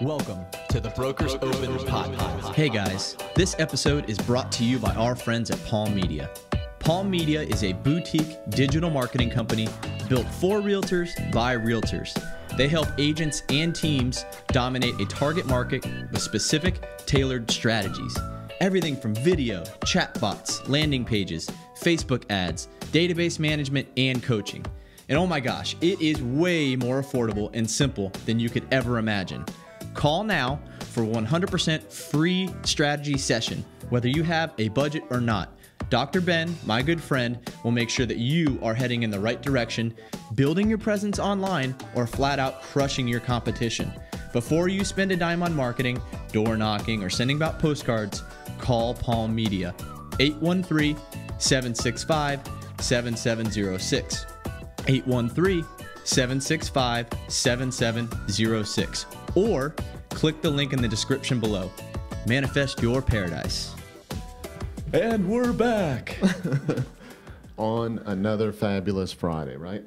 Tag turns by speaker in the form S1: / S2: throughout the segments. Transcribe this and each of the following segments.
S1: Welcome to the Brokers Open Podcast. Hey guys, this episode is brought to you by our friends at Palm Media. Palm Media is a boutique digital marketing company built for realtors by realtors. They help agents and teams dominate a target market with specific, tailored strategies. Everything from video, chatbots, landing pages, Facebook ads, database management, and coaching. And oh my gosh, it is way more affordable and simple than you could ever imagine. Call now for 100% free strategy session, whether you have a budget or not. Dr. Ben, my good friend, will make sure that you are heading in the right direction, building your presence online, or flat out crushing your competition. Before you spend a dime on marketing, door knocking, or sending out postcards, call Palm Media 813 765 7706. 813 765 7706 or click the link in the description below. Manifest your paradise.
S2: And we're back on another fabulous Friday, right?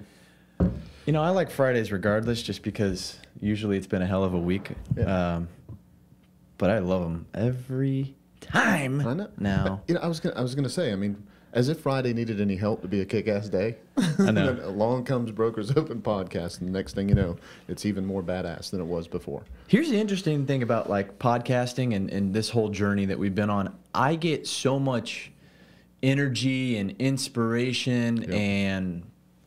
S3: You know, I like Fridays regardless, just because usually it's been a hell of a week.
S2: Yeah.
S3: Um, but I love them every time.
S2: I know.
S3: Now,
S2: You know, I was gonna, I was gonna say, I mean, as if Friday needed any help to be a kick-ass day.
S3: I know.
S2: Along comes Brokers Open podcast, and the next thing you know, it's even more badass than it was before.
S3: here's the interesting thing about like podcasting and, and this whole journey that we've been on. I get so much energy and inspiration
S2: Yeah.
S3: and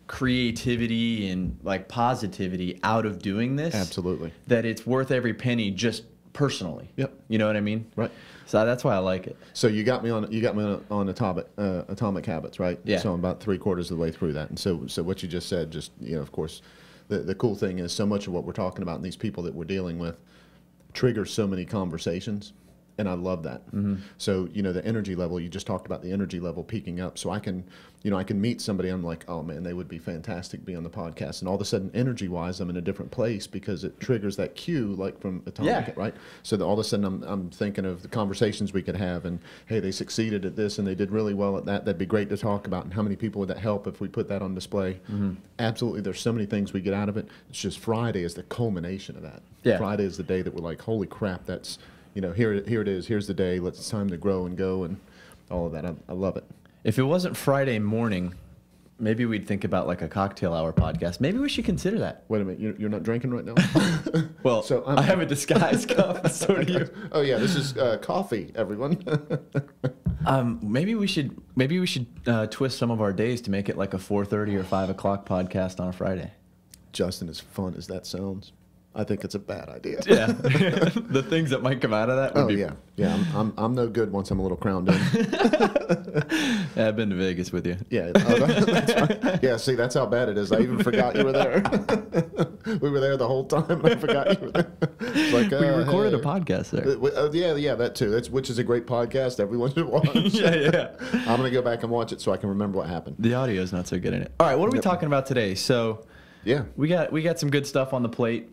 S3: creativity and like positivity out of doing this.
S2: Absolutely.
S3: That it's worth every penny just personally.
S2: Yep.
S3: You know what I mean?
S2: Right.
S3: So that's why I like it.
S2: So you got me on, you got me on, on atomic, uh, atomic habits, right?
S3: Yeah.
S2: So I'm about three quarters of the way through that, and so, so what you just said, just you know, of course, the the cool thing is so much of what we're talking about and these people that we're dealing with triggers so many conversations and i love that. Mm-hmm. So you know the energy level you just talked about the energy level peaking up. So i can you know i can meet somebody i'm like oh man they would be fantastic to be on the podcast. And all of a sudden energy wise i'm in a different place because it triggers that cue like from atomic
S3: Yeah.
S2: right? So that all of a sudden I'm, I'm thinking of the conversations we could have and hey they succeeded at this and they did really well at that. That'd be great to talk about. And how many people would that help if we put that on display? Mm-hmm. Absolutely. There's so many things we get out of it. It's just friday is the culmination of that.
S3: Yeah.
S2: friday is the day that we're like holy crap that's you know here, here it is here's the day let's it's time to grow and go and all of that i, I love it
S3: If it wasn't Friday morning, maybe we'd think about like a cocktail hour podcast. Maybe we should consider that.
S2: wait a minute you're, you're not drinking right now
S3: Well,
S2: So, um,
S3: I have a disguise cup. So do you.
S2: oh yeah this is uh, coffee everyone
S3: Um, maybe we should maybe we should uh, twist some of our days to make it like a 4:30 or 5 o'clock podcast on a Friday.
S2: justin as fun as that sounds i think it's a bad idea
S3: Yeah, the things that might come out of that would
S2: Oh
S3: be.
S2: yeah, yeah. I'm, I'm I'm no good once I'm a little crowned in.
S3: Yeah, I've been to Vegas with you.
S2: Yeah, oh, right. yeah. See, that's how bad it is. I even forgot you were there. we were there the whole time, I forgot you were there. Like
S3: We
S2: uh,
S3: recorded
S2: hey.
S3: a podcast there.
S2: Uh, uh, yeah, yeah, that too. That's which is a great podcast. Everyone should watch.
S3: yeah, yeah.
S2: I'm gonna go back and watch it so I can remember what happened.
S3: The audio's not so good in it. All right, what are we
S2: Yep.
S3: talking about today? So
S2: Yeah.
S3: we got we got some good stuff on the plate.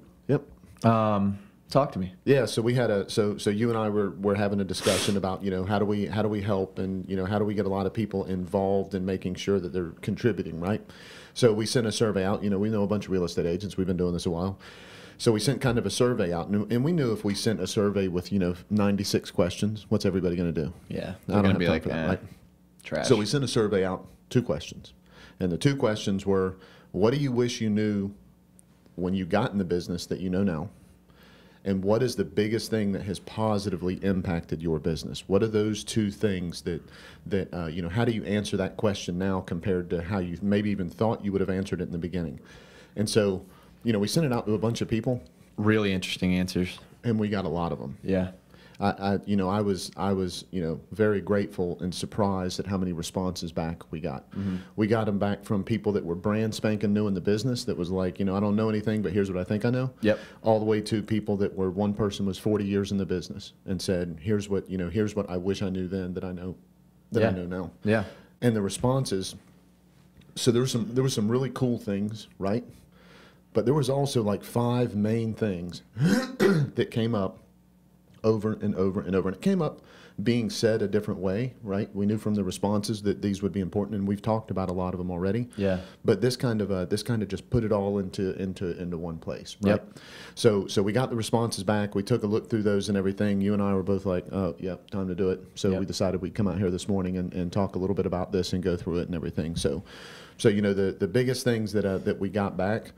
S3: Um, talk to me.
S2: Yeah, so we had a so so you and I were, were having a discussion about you know how do we how do we help and you know how do we get a lot of people involved in making sure that they're contributing right. So we sent a survey out. You know we know a bunch of real estate agents. We've been doing this a while. So we sent kind of a survey out, and, we knew if we sent a survey with you know 96 questions, what's everybody going to do?
S3: Yeah,
S2: I don't have
S3: be
S2: time
S3: like,
S2: for that,
S3: eh,
S2: right?
S3: trash.
S2: So we sent a survey out, two questions. And the two questions were what do you wish you knew when you got in the business that you know now? And what is the biggest thing that has positively impacted your business? What are those two things that that uh, you know? How do you answer that question now compared to how you maybe even thought you would have answered it in the beginning? And so, you know, we sent it out to a bunch of people,
S3: really interesting answers.
S2: and we got a lot of them.
S3: Yeah.
S2: I, I, you know, I was, I was, you know, very grateful and surprised at how many responses back we got. Mm-hmm. We got them back from people that were brand spanking new in the business. That was like, you know, I don't know anything, but here's what I think I know.
S3: Yep.
S2: All the way to people that were one person was 40 years in the business and said, here's what, you know, here's what I wish I knew then that I know, that I know now.
S3: Yeah.
S2: And the responses. So there were some, there were some really cool things, right? But there was also like five main things that came up over and over and over. And it came up being said a different way, right? We knew from the responses that these would be important, and we've talked about a lot of them already.
S3: Yeah.
S2: But this kind of uh, this kind of just put it all into into into one place, right?
S3: Yep.
S2: So so we got the responses back. We took a look through those and everything. You and I were both like, oh yeah, time to do it. So
S3: Yep.
S2: we decided we'd come out here this morning and, and talk a little bit about this and go through it and everything. So so you know the the biggest things that uh, that we got back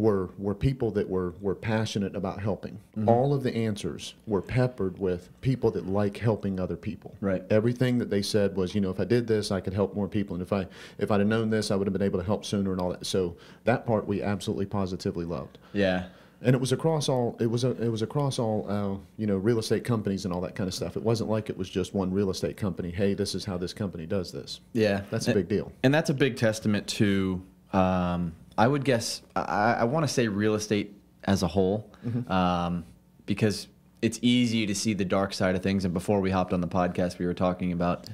S2: were were people that were were passionate about helping.
S3: Mm-hmm.
S2: All of the answers were peppered with people that like helping other people.
S3: Right.
S2: Everything that they said was, you know, if I did this, I could help more people, and if I if I'd have known this, I would have been able to help sooner and all that. So that part we absolutely positively loved.
S3: Yeah.
S2: And it was across all it was a, it was across all uh, you know real estate companies and all that kind of stuff. It wasn't like it was just one real estate company. Hey, this is how this company does this.
S3: Yeah.
S2: That's a big deal.
S3: And that's a big testament to, um, I would guess, I, I want to say real estate as a whole,
S2: Mm-hmm.
S3: um, because it's easy to see the dark side of things. And before we hopped on the podcast, we were talking about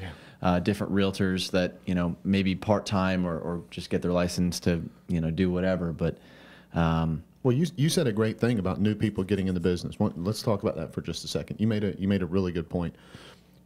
S3: uh, different realtors that, you know, maybe part time or, or just get their license to, you know, do whatever. But, um,
S2: Well, you you said a great thing about new people getting in the business. Let's talk about that for just a second. You made a you made a really good point.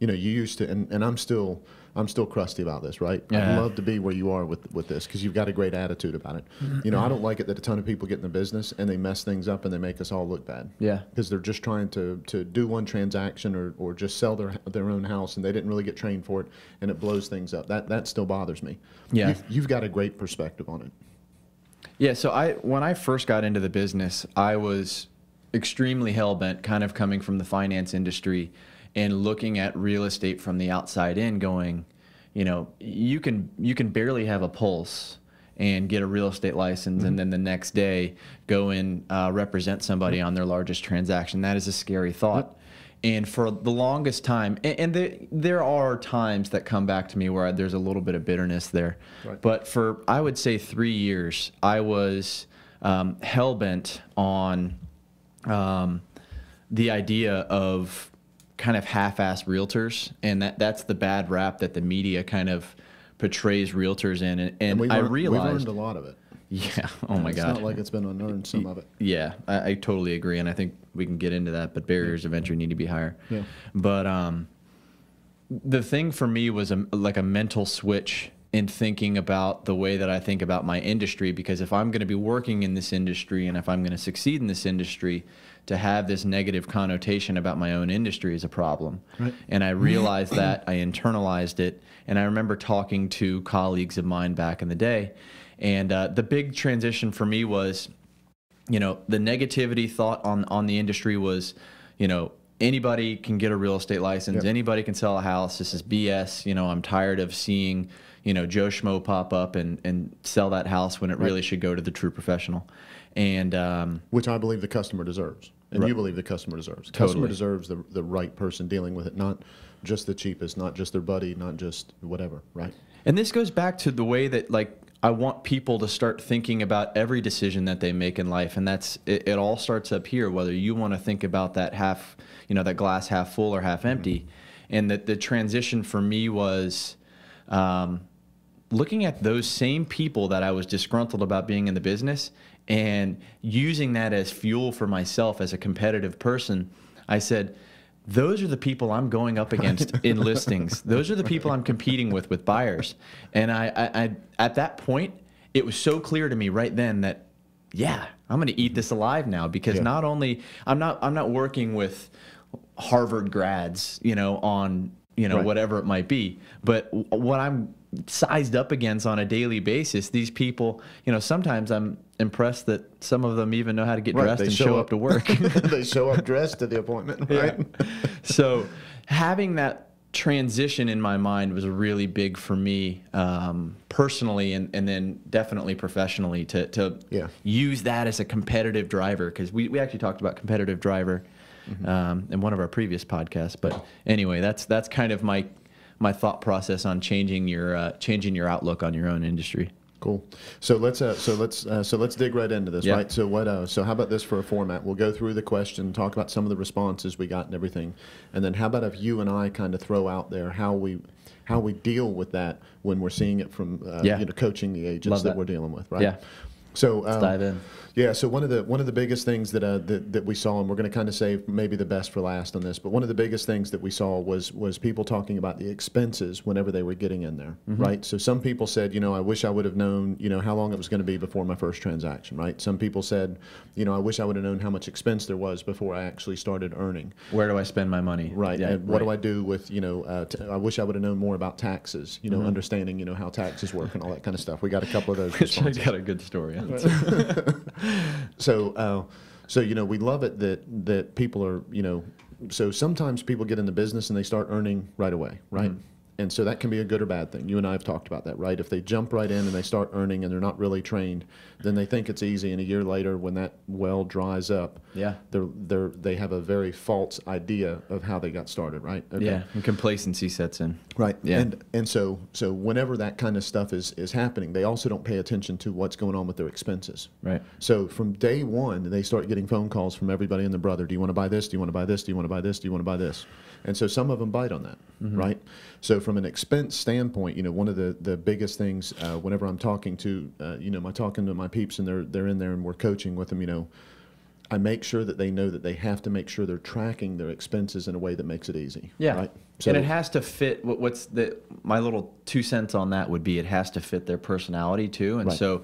S2: You know, you used to, and, and I'm still I'm still crusty about this, right?
S3: Yeah.
S2: I'd love to be where you are with with this because you've got a great attitude about it. Mm-hmm. You know, I don't like it that a ton of people get in the business and they mess things up and they make us all look bad.
S3: Yeah.
S2: because they're just trying to to do one transaction or, or just sell their their own house and they didn't really get trained for it and it blows things up. That that still bothers me.
S3: Yeah.
S2: you've, you've got a great perspective on it.
S3: Yeah, so I when I first got into the business, I was extremely hell bent, kind of coming from the finance industry and looking at real estate from the outside in, going, you know, you can you can barely have a pulse and get a real estate license, and then the next day go and uh, represent somebody on their largest transaction. That is a scary thought. And for the longest time, and, and there, there are times that come back to me where there's a little bit of bitterness there.
S2: Right.
S3: But for, I would say, three years, I was um, hell bent on um, the idea of kind of half-assed realtors, and that that's the bad rap that the media kind of portrays realtors in. And, and
S2: we've
S3: I
S2: learned,
S3: realized,
S2: a lot of it.
S3: yeah, oh my
S2: it's
S3: god, It's
S2: not like it's been unearned. Some of it.
S3: yeah, I, I totally agree, and I think we can get into that. But barriers of entry need to be higher.
S2: Yeah.
S3: But um, the thing for me was a, like a mental switch in thinking about the way that I think about my industry. Because if I'm going to be working in this industry and if I'm going to succeed in this industry, to have this negative connotation about my own industry is a problem.
S2: Right.
S3: And I realized that, I internalized it, and I remember talking to colleagues of mine back in the day. And uh, the big transition for me was you know the negativity thought on on the industry was you know anybody can get a real estate license
S2: Yep.
S3: anybody can sell a house this is bs you know i'm tired of seeing you know joe schmo pop up and and sell that house when it really should go to the true professional and um,
S2: which I believe the customer deserves, and
S3: Right.
S2: you believe the customer deserves. Customer deserves the the right person dealing with it, not just the cheapest, not just their buddy, not just whatever, right?
S3: And this goes back to the way that like I want people to start thinking about every decision that they make in life, and that's it, it all starts up here. Whether you want to think about that half, you know, that glass half full or half empty, and that the transition for me was. Um, looking at those same people that I was disgruntled about being in the business and using that as fuel for myself as a competitive person, I said, those are the people I'm going up against in listings. Those are the people I'm competing with with buyers. And I, I, I at that point, it was so clear to me right then that, yeah, I'm going to eat this alive now because
S2: Yeah.
S3: not only I'm not I'm not working with Harvard grads, you know, on you know
S2: Right.
S3: whatever it might be, but what I'm sized up against on a daily basis, these people, you know, sometimes I'm impressed that some of them even know how to get
S2: Right,
S3: dressed
S2: they
S3: and
S2: show
S3: show
S2: up.
S3: up to work.
S2: they show up dressed to the appointment, right?
S3: so having that transition in my mind was really big for me um, personally and, and then definitely professionally to, to
S2: Yeah.
S3: use that as a competitive driver because we, we actually talked about competitive driver um, in one of our previous podcasts but anyway that's that's kind of my my thought process on changing your uh, changing your outlook on your own industry
S2: Cool. So let's uh, so let's uh, so let's dig right into this,
S3: Yeah.
S2: right? So what? Uh, so how about this for a format? We'll go through the question, talk about some of the responses we got and everything, and then how about if you and I kind of throw out there how we how we deal with that when we're seeing it from uh,
S3: Yeah.
S2: you know coaching the agents that,
S3: that.
S2: we're dealing with, right?
S3: Yeah.
S2: So um,
S3: dive in.
S2: Yeah, so one of the one of the biggest things that uh, that, that we saw, and we're going to kind of save maybe the best for last on this, but one of the biggest things that we saw was was people talking about the expenses whenever they were getting in there,
S3: Mm-hmm.
S2: right? So some people said, you know, I wish I would have known, you know, how long it was going to be before my first transaction, right? Some people said, you know, I wish I would have known how much expense there was before I actually started earning,
S3: Where do I spend my money?
S2: right?
S3: Yeah,
S2: and what do I do with, you know, uh, t- I wish I would have known more about taxes, you know,
S3: Mm-hmm.
S2: understanding, you know, how taxes work and all that kind of stuff. We got a couple of those
S3: I got a good story.
S2: So, uh, so you know, we love it that that people are, you know, so sometimes people get in the business and they start earning right away, right? And so that can be a good or bad thing. You and I have talked about that, right? If they jump right in and they start earning and they're not really trained, then they think it's easy. And a year later, when that well dries up,
S3: Yeah.
S2: they're they're they have a very false idea of how they got started, right? Okay.
S3: Yeah, and complacency sets in.
S2: Right.
S3: Yeah.
S2: And and so so whenever that kind of stuff is is happening, they also don't pay attention to what's going on with their expenses.
S3: Right.
S2: So from day one, they start getting phone calls from everybody and their brother. Do you want to buy this? Do you want to buy this? Do you want to buy this? Do you want to buy this? And so some of them bite on that,
S3: Mm-hmm.
S2: right? So from an expense standpoint, you know, one of the, the biggest things uh, whenever I'm talking to, uh, you know, my talking to my peeps and they're they're in there and we're coaching with them, you know, I make sure that they know that they have to make sure they're tracking their expenses in a way that makes it easy.
S3: Yeah.
S2: Right.
S3: and it has to fit. What, what's the my little two cents on that would be it has to fit their personality too. And
S2: Right.
S3: so,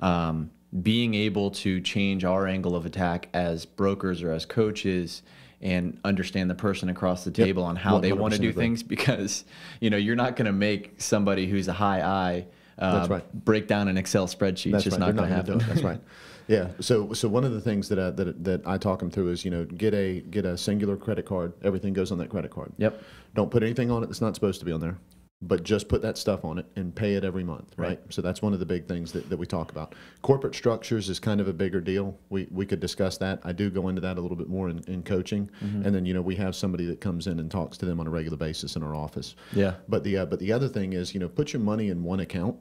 S3: um, being able to change our angle of attack as brokers or as coaches and understand the person across the
S2: Yep.
S3: table on how they want to do things because you know you're not going to make somebody who's a high I uh,
S2: That's right.
S3: break down an Excel spreadsheet.
S2: That's
S3: it's just
S2: right.
S3: not going to happen.
S2: That's right. Yeah. So so one of the things that I, that that I talk them through is you know get a get a singular credit card. Everything goes on that credit card.
S3: Yep.
S2: Don't put anything on it that's not supposed to be on there, but just put that stuff on it and pay it every month. Right.
S3: Right.
S2: So that's one of the big things that, that we talk about. Corporate structures is kind of a bigger deal. We we could discuss that. I do go into that a little bit more in, in coaching,
S3: Mm-hmm.
S2: and then you know we have somebody that comes in and talks to them on a regular basis in our office.
S3: Yeah.
S2: But the uh, but the other thing is you know put your money in one account.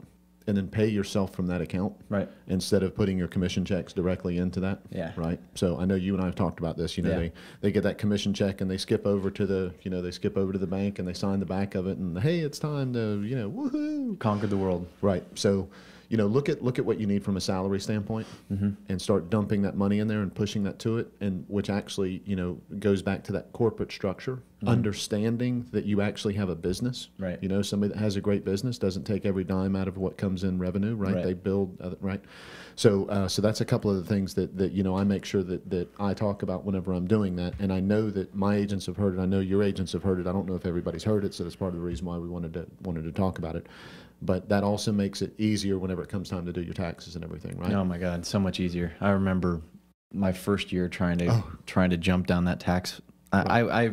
S2: And then pay yourself from that account
S3: Right.
S2: instead of putting your commission checks directly into that.
S3: Yeah.
S2: Right. So I know you and I have talked about this. You know,
S3: Yeah.
S2: they they get that commission check and they skip over to the you know they skip over to the bank and they sign the back of it and hey, it's time to you know woohoo.
S3: Conquered the world.
S2: Right. So, you know, look at look at what you need from a salary standpoint, and start dumping that money in there and pushing that to it, and which actually you know goes back to that corporate structure, understanding that you actually have a business.
S3: Right.
S2: You know, somebody that has a great business doesn't take every dime out of what comes in revenue. Right.
S3: Right.
S2: They build. Other, right. So, uh, so that's a couple of the things that, that you know I make sure that, that I talk about whenever I'm doing that, and I know that my agents have heard it. I know your agents have heard it. I don't know if everybody's heard it, so that's part of the reason why we wanted to wanted to talk about it. But that also makes it easier whenever it comes time to do your taxes and everything, right?
S3: Oh my god, so much easier. I remember my first year trying to
S2: Oh.
S3: trying to jump down that tax. I I, I,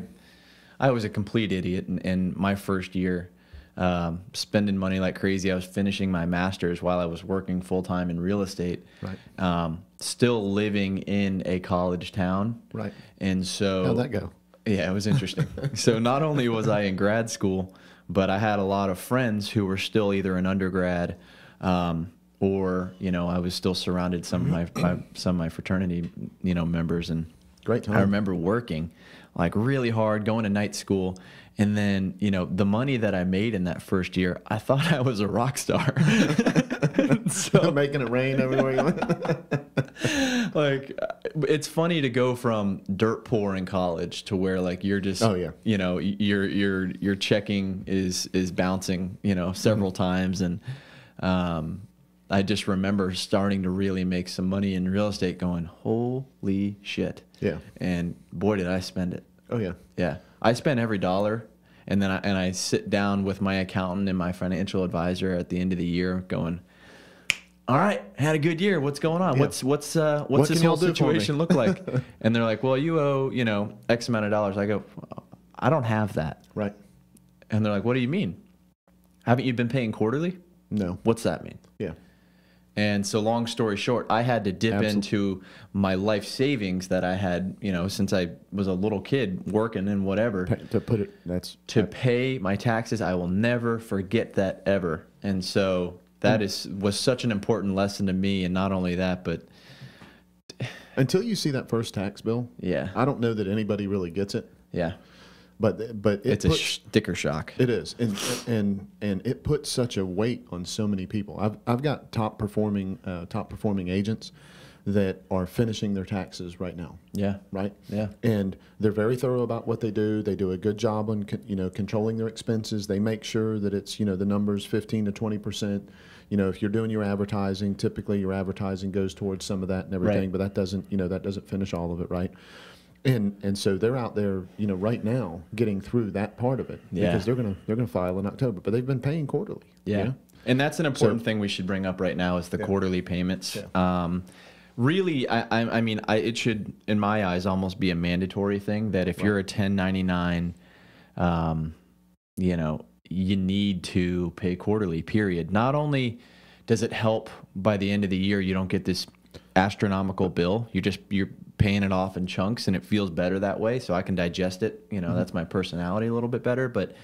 S3: I was a complete idiot in, in my first year, um, spending money like crazy. I was finishing my master's while I was working full time in real estate.
S2: Right.
S3: Um, still living in a college town.
S2: Right.
S3: And so
S2: How'd that go?
S3: yeah, it was interesting. so not only was I in grad school, but I had a lot of friends who were still either in undergrad, um, or you know I was still surrounded some of my, my some of my fraternity you know members, and
S2: Great time.
S3: I remember working like really hard, going to night school, and then you know the money that I made in that first year, I thought I was a rock star. so
S2: making it rain everywhere you went.
S3: like it's funny to go from dirt poor in college to where like you're just
S2: Oh, yeah.
S3: you know your your your checking is is bouncing you know several
S2: Mm-hmm.
S3: times and um I just remember starting to really make some money in real estate going holy shit
S2: Yeah.
S3: and boy did I spend it
S2: Oh yeah.
S3: yeah I spend every dollar and then I and I sit down with my accountant and my financial advisor at the end of the year going all right, had a good year. What's going on?
S2: Yeah.
S3: What's what's uh, what's
S2: What
S3: this whole
S2: do for me?
S3: situation look like? and they're like, well, you owe you know X amount of dollars. I go, I don't have that.
S2: Right.
S3: And they're like, what do you mean? Haven't you been paying quarterly?
S2: No.
S3: What's that mean?
S2: Yeah.
S3: And so, long story short, I had to dip
S2: Absol-
S3: into my life savings that I had, you know, since I was a little kid working and whatever
S2: To put it, that's
S3: to pay my taxes. I will never forget that ever. And so that mm. is was such an important lesson to me. And not only that, but
S2: until you see that first tax bill.
S3: yeah,
S2: I don't know that anybody really gets it.
S3: yeah,
S2: But but it
S3: It's a sticker shock.
S2: it is, and and and it puts such a weight on so many people. I've I've got top performing uh, top performing agents that are finishing their taxes right now.
S3: Yeah.
S2: Right.
S3: Yeah.
S2: And they're very thorough about what they do. They do a good job on you know controlling their expenses. They make sure that it's you know the numbers fifteen to twenty percent. You know, if you're doing your advertising, typically your advertising goes towards some of that and everything,
S3: Right.
S2: but that doesn't you know that doesn't finish all of it, right? And and so they're out there, you know, right now getting through that part of it
S3: Yeah.
S2: because they're gonna they're gonna file in October, but they've been paying quarterly. you
S3: Yeah.
S2: know?
S3: And that's an important thing we should bring up right now is the quarterly payments. Um, really, I, I, I mean, I, it should, in my eyes, almost be a mandatory thing that if you're a 1099, um, you know, you need to pay quarterly, period. Not only does it help by the end of the year, you don't get this astronomical bill. You just, you're paying it off in chunks and it feels better that way. So I can digest it. You know,
S2: Mm-hmm.
S3: that's my personality a little bit better, but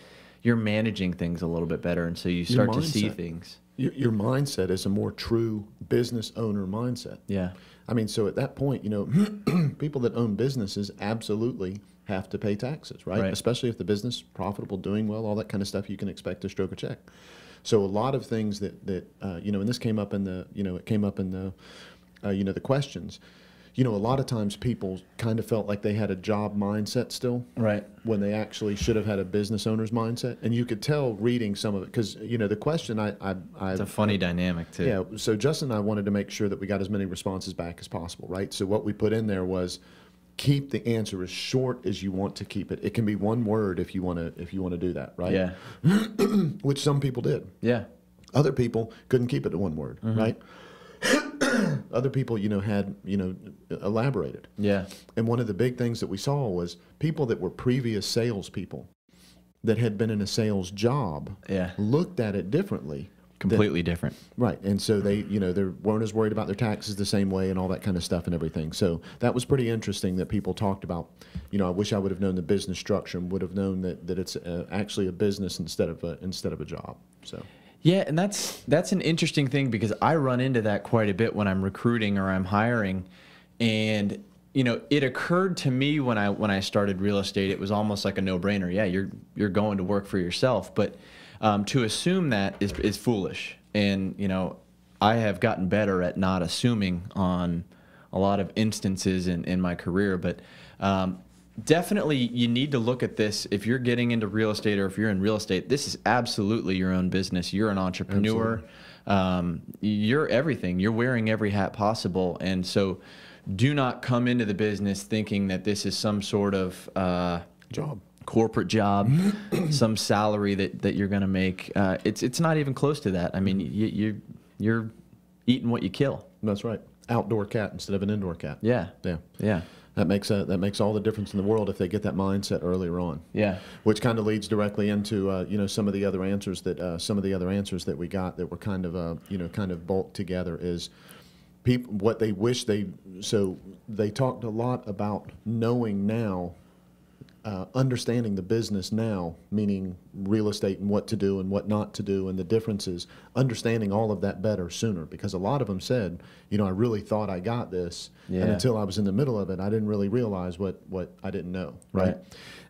S3: you're managing things a little bit better. And so you start to see things.
S2: Your, your mindset is a more true business owner mindset.
S3: Yeah.
S2: I mean, so at that point, you know, people that own businesses absolutely have to pay taxes, right?
S3: Right.
S2: Especially if the business profitable, doing well, all that kind of stuff. You can expect to stroke a check. So a lot of things that that uh, you know, and this came up in the you know, it came up in the uh, you know the questions. You know, a lot of times people kind of felt like they had a job mindset still,
S3: Right.
S2: when they actually should have had a business owner's mindset. And you could tell reading some of it because you know the question I I, I
S3: It's a funny dynamic too.
S2: yeah, so Justin and I wanted to make sure that we got as many responses back as possible, right? So what we put in there was keep the answer as short as you want to keep it. It can be one word if you want to if you want to do that, right?
S3: Yeah.
S2: Which some people did.
S3: Yeah.
S2: Other people couldn't keep it to one word,
S3: Mm-hmm.
S2: right? Other people, you know, had, you know, elaborated.
S3: Yeah.
S2: And one of the big things that we saw was people that were previous salespeople that had been in a sales job
S3: Yeah.
S2: looked at it differently. than-
S3: Completely different.
S2: Right, and so they, you know, they weren't as worried about their taxes the same way and all that kind of stuff and everything. So that was pretty interesting that people talked about. You know, I wish I would have known the business structure and would have known that, that it's uh, actually a business instead of a instead of a job. So
S3: Yeah, and that's that's an interesting thing because I run into that quite a bit when I'm recruiting or I'm hiring, and you know, it occurred to me when I when I started real estate, it was almost like a no-brainer. Yeah, you're you're going to work for yourself, but um, to assume that is is foolish. And you know, I have gotten better at not assuming on a lot of instances in in my career, but. Um, definitely you need to look at this if you're getting into real estate or if you're in real estate this is absolutely your own business you're an entrepreneur um, you're everything you're wearing every hat possible and so do not come into the business thinking that this is some sort of uh,
S2: job.
S3: corporate job, some salary that, that you're going to make. Uh, it's it's not even close to that. I mean, you, you you're eating what you kill.
S2: That's right. Outdoor cat instead of an indoor cat.
S3: Yeah.
S2: Yeah.
S3: Yeah.
S2: That makes a, that makes all the difference in the world if they get that mindset earlier on.
S3: Yeah.
S2: Which kind of leads directly into uh, you know some of the other answers that uh, some of the other answers that we got that were kind of uh, you know kind of bulked together is people what they wish they so they talked a lot about knowing now uh, understanding the business now, meaning real estate and what to do and what not to do and the differences, understanding all of that better sooner. Because a lot of them said, you know, I really thought I got this,
S3: Yeah.
S2: and until I was in the middle of it, I didn't really realize what what I didn't know. Right.
S3: Right.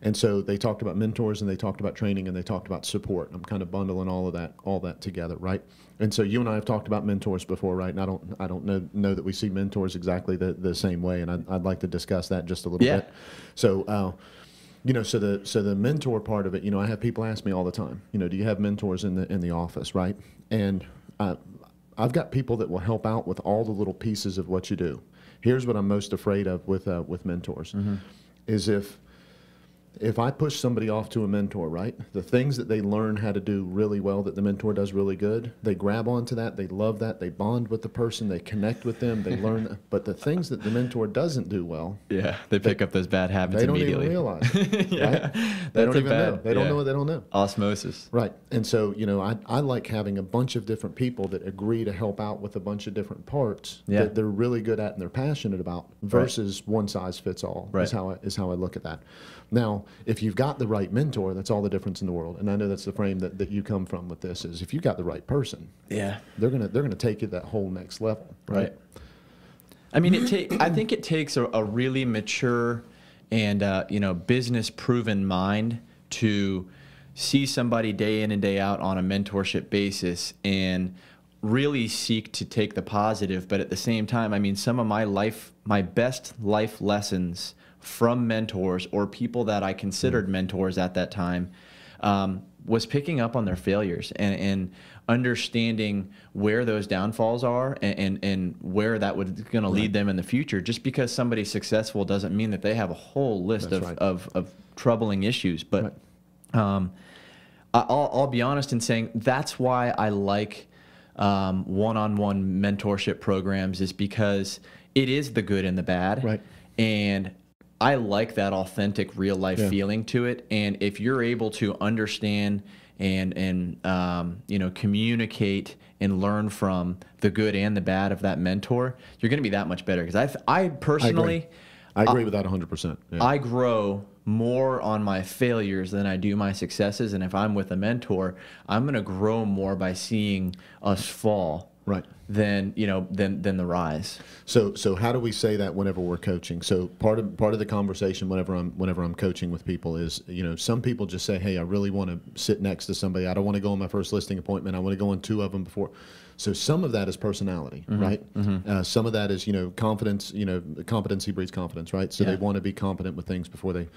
S2: And so they talked about mentors and they talked about training and they talked about support. I'm kind of bundling all of that all that together, right? And so you and I have talked about mentors before, right? And I don't I don't know know that we see mentors exactly the, the same way, and I'd, I'd like to discuss that just a little
S3: Yeah.
S2: bit. So. Uh, you know, so the so the mentor part of it, you know, I have people ask me all the time, you know, do you have mentors in the in the office, right? And uh, I've got people that will help out with all the little pieces of what you do. Here's what I'm most afraid of with uh, with mentors, is if if I push somebody off to a mentor, right? The things that they learn how to do really well that the mentor does really good, they grab onto that, they love that, they bond with the person, they connect with them, they learn. But the things that the mentor doesn't do well,
S3: Yeah. They pick up those bad habits
S2: they don't even
S3: immediately.
S2: realize.
S3: Yeah.
S2: right? They don't even know. They don't know what they don't know.
S3: Osmosis.
S2: Right. And so, you know, I, I like having a bunch of different people that agree to help out with a bunch of different parts
S3: Yeah.
S2: that they're really good at and they're passionate about versus one size fits all
S3: Right.
S2: is how I, is how I look at that. Now, if you've got the right mentor, that's all the difference in the world. And I know that's the frame that, that you come from with this is if you got the right person,
S3: Yeah.
S2: they're gonna they're gonna take you that whole next level. Right.
S3: Right. I mean, it ta- I think it takes a, a really mature and uh, you know business proven mind to see somebody day in and day out on a mentorship basis and really seek to take the positive but at the same time i mean some of my life my best life lessons from mentors or people that i considered mentors at that time um, was picking up on their failures and, and understanding where those downfalls are and, and, and where that would going to lead them in the future. Just because somebody's successful doesn't mean that they have a whole list of,
S2: right.
S3: of, of troubling issues. But um, I- I'll, I'll be honest in saying that's why I like um, one-on-one mentorship programs is because it is the good and the bad.
S2: Right.
S3: And I like that authentic real life
S2: Yeah.
S3: feeling to it. And if you're able to understand and and um, you know communicate and learn from the good and the bad of that mentor, you're going to be that much better. Because I I
S2: I agree.
S3: personally
S2: I agree with that 100%.
S3: I grow more on my failures than I do my successes. And if I'm with a mentor, I'm going to grow more by seeing us fall
S2: Right.
S3: than you know than than the rise.
S2: So so how do we say that whenever we're coaching? So part of part of the conversation whenever I'm whenever I'm coaching with people is you know some people just say hey I really want to sit next to somebody I don't want to go on my first listing appointment I want to go on two of them before. So some of that is personality, right? Uh, some of that is you know confidence. You know competency breeds confidence, right? So
S3: Yeah.
S2: they want to be competent with things before they.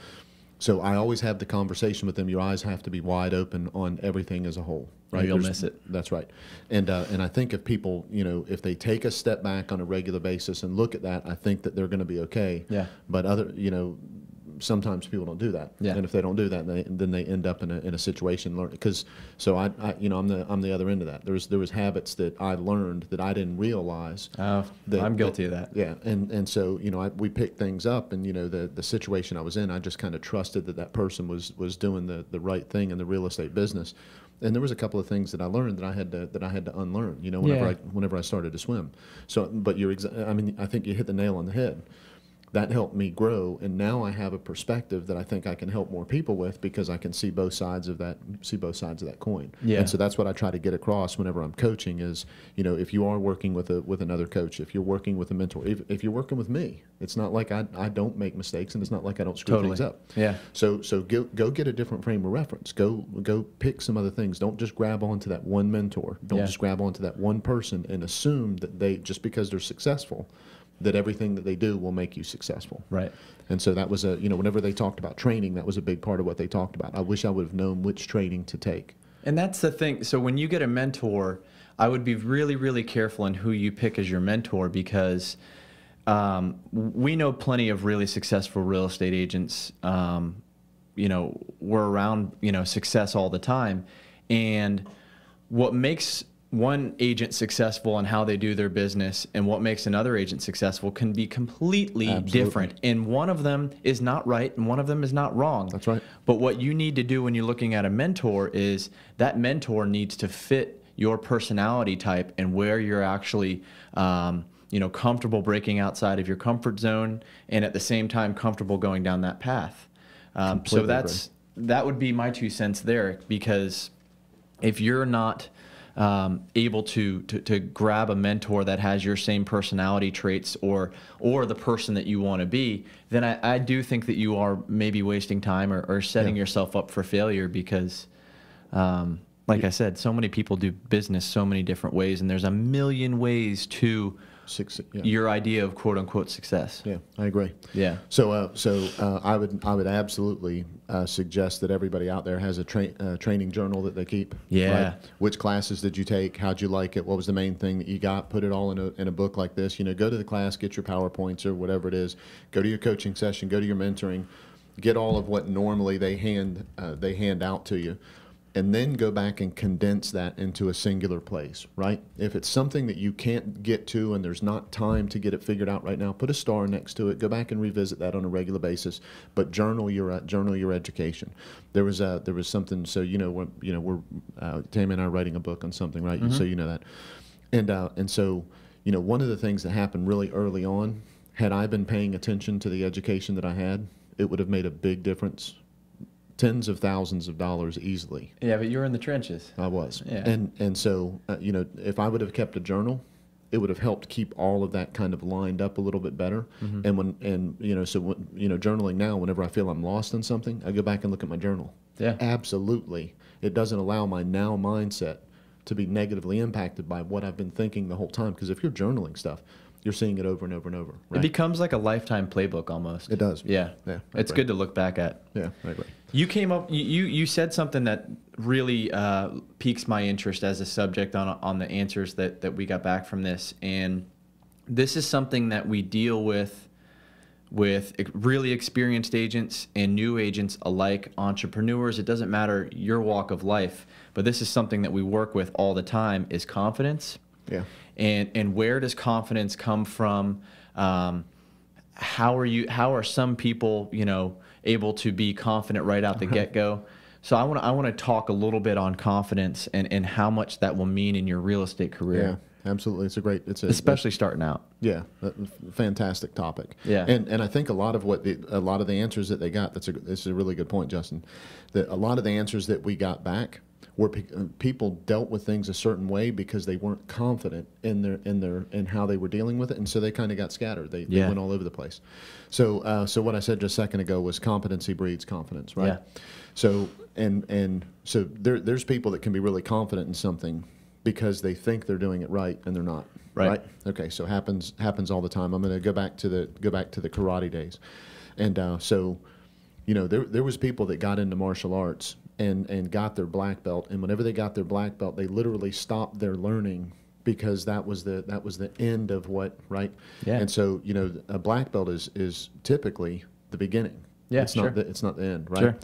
S2: So I always have the conversation with them. Your eyes have to be wide open on everything as a whole, right?
S3: you'll
S2: There's-
S3: miss it.
S2: That's right. And uh, and I think if people, you know, if they take a step back on a regular basis and look at that, I think that they're going to be okay.
S3: Yeah.
S2: But other, you know, sometimes people don't do that.
S3: Yeah.
S2: And if they don't do that, they, then they end up in a, in a situation learn because so I, I you know I'm the I'm the other end of that. There's there was habits that I learned that I didn't realize.
S3: Oh,
S2: that-
S3: I'm guilty of that.
S2: Yeah, and and so you know, I, we picked things up, and you know, the the situation I was in, I just kind of trusted that that person was was doing the the right thing in the real estate business. And there was a couple of things that I learned that I had to that I had to unlearn. You know, whenever
S3: Yeah.
S2: I whenever I started to swim. So, but you're, exa- I mean, I think you hit the nail on the head. That helped me grow, and now I have a perspective that I think I can help more people with because I can see both sides of that see both sides of that coin.
S3: Yeah.
S2: And so that's what I try to get across whenever I'm coaching is, you know, if you are working with a with another coach, if you're working with a mentor, if, if you're working with me, it's not like I, I don't make mistakes and it's not like I don't screw
S3: Totally.
S2: things up.
S3: Yeah.
S2: So so go go get a different frame of reference. Go go pick some other things. Don't just grab onto that one mentor. Don't
S3: Yeah.
S2: just grab onto that one person and assume that they just because they're successful, that everything that they do will make you successful.
S3: Right.
S2: And so that was a you know whenever they talked about training, that was a big part of what they talked about. I wish I would have known which training to take.
S3: And that's the thing. So when you get a mentor, I would be really, really careful in who you pick as your mentor because um, we know plenty of really successful real estate agents. Um, you know, we're around you know success all the time, and what makes one agent successful and how they do their business and what makes another agent successful can be completely
S2: Absolutely.
S3: different and one of them is not right and one of them is not wrong
S2: That's right.
S3: but what you need to do when you're looking at a mentor is that mentor needs to fit your personality type and where you're actually, um, you know, comfortable breaking outside of your comfort zone, and at the same time comfortable going down that path. Um, so that's that would be my two cents there because if you're not um, able to, to to grab a mentor that has your same personality traits or or the person that you want to be, then I, I do think that you are maybe wasting time or, or setting
S2: Yeah.
S3: yourself up for failure because, um, like I said, so many people do business so many different ways, and there's a million ways to
S2: Six, yeah.
S3: your idea of quote unquote success.
S2: Yeah, I agree.
S3: Yeah.
S2: So, uh, so uh, I would I would absolutely uh, suggest that everybody out there has a tra- uh, training journal that they keep.
S3: Yeah.
S2: Which classes did you take? How'd you like it? What was the main thing that you got? Put it all in a in a book like this. You know, go to the class, get your powerpoints or whatever it is. Go to your coaching session. Go to your mentoring. Get all of what normally they hand uh, they hand out to you. And then go back and condense that into a singular place, right? If it's something that you can't get to and there's not time to get it figured out right now, put a star next to it. Go back and revisit that on a regular basis, but journal your uh, journal your education. There was uh, there was something. So you know, when, you know, we're uh, Tammy and I are writing a book on something, right? So you know that, and uh, and so you know, one of the things that happened really early on, had I been paying attention to the education that I had, it would have made a big difference, tens of thousands of dollars easily.
S3: Yeah, but you're in the trenches.
S2: I was.
S3: Yeah.
S2: And and so uh, you know, if I would have kept a journal, it would have helped keep all of that kind of lined up a little bit better.
S3: Mm-hmm.
S2: And when and you know, so when, you know, journaling now, whenever I feel I'm lost in something, I go back and look at my journal.
S3: Yeah.
S2: absolutely. It doesn't allow my now mindset to be negatively impacted by what I've been thinking the whole time. Because if you're journaling stuff, you're seeing it over and over and over.
S3: It becomes like a lifetime playbook almost.
S2: It does.
S3: Yeah.
S2: Yeah,
S3: It's good to look back at.
S2: yeah, agree.
S3: You came up. You you said something that really uh, piques my interest as a subject on on the answers that that we got back from this, and this is something that we deal with with really experienced agents and new agents alike, entrepreneurs. It doesn't matter your walk of life, but this is something that we work with all the time: is confidence
S2: Yeah.
S3: and and where does confidence come from um, how are you how are some people you know able to be confident right out the uh-huh. get-go so i want to i want to talk a little bit on confidence and and how much that will mean in your real estate
S2: Yeah,
S3: career
S2: absolutely. It's a great. It's a
S3: especially starting out
S2: Yeah, fantastic topic.
S3: Yeah.
S2: and and I think a lot of what the, a lot of the answers that they got. That's a this is a really good point, Justin. That a lot of the answers that we got back were pe- uh, people dealt with things a certain way because they weren't confident in their in their in how they were dealing with it, and so they kind of got scattered. They, they went all over the place. So uh, so what I said just a second ago was competency breeds confidence, right?
S3: Yeah.
S2: So and and so there there's people that can be really confident in something because they think they're doing it right and they're not.
S3: Right.
S2: Okay. So happens happens all the time. I'm going to go back to the go back to the karate days, and uh, so, you know, there there was people that got into martial arts and and got their black belt, and whenever they got their black belt, they literally stopped their learning because that was the that was the end of what right.
S3: Yeah.
S2: And so you know, a black belt is is typically the beginning.
S3: Yeah,
S2: It's
S3: sure.
S2: not the, it's not the end, right?
S3: Sure.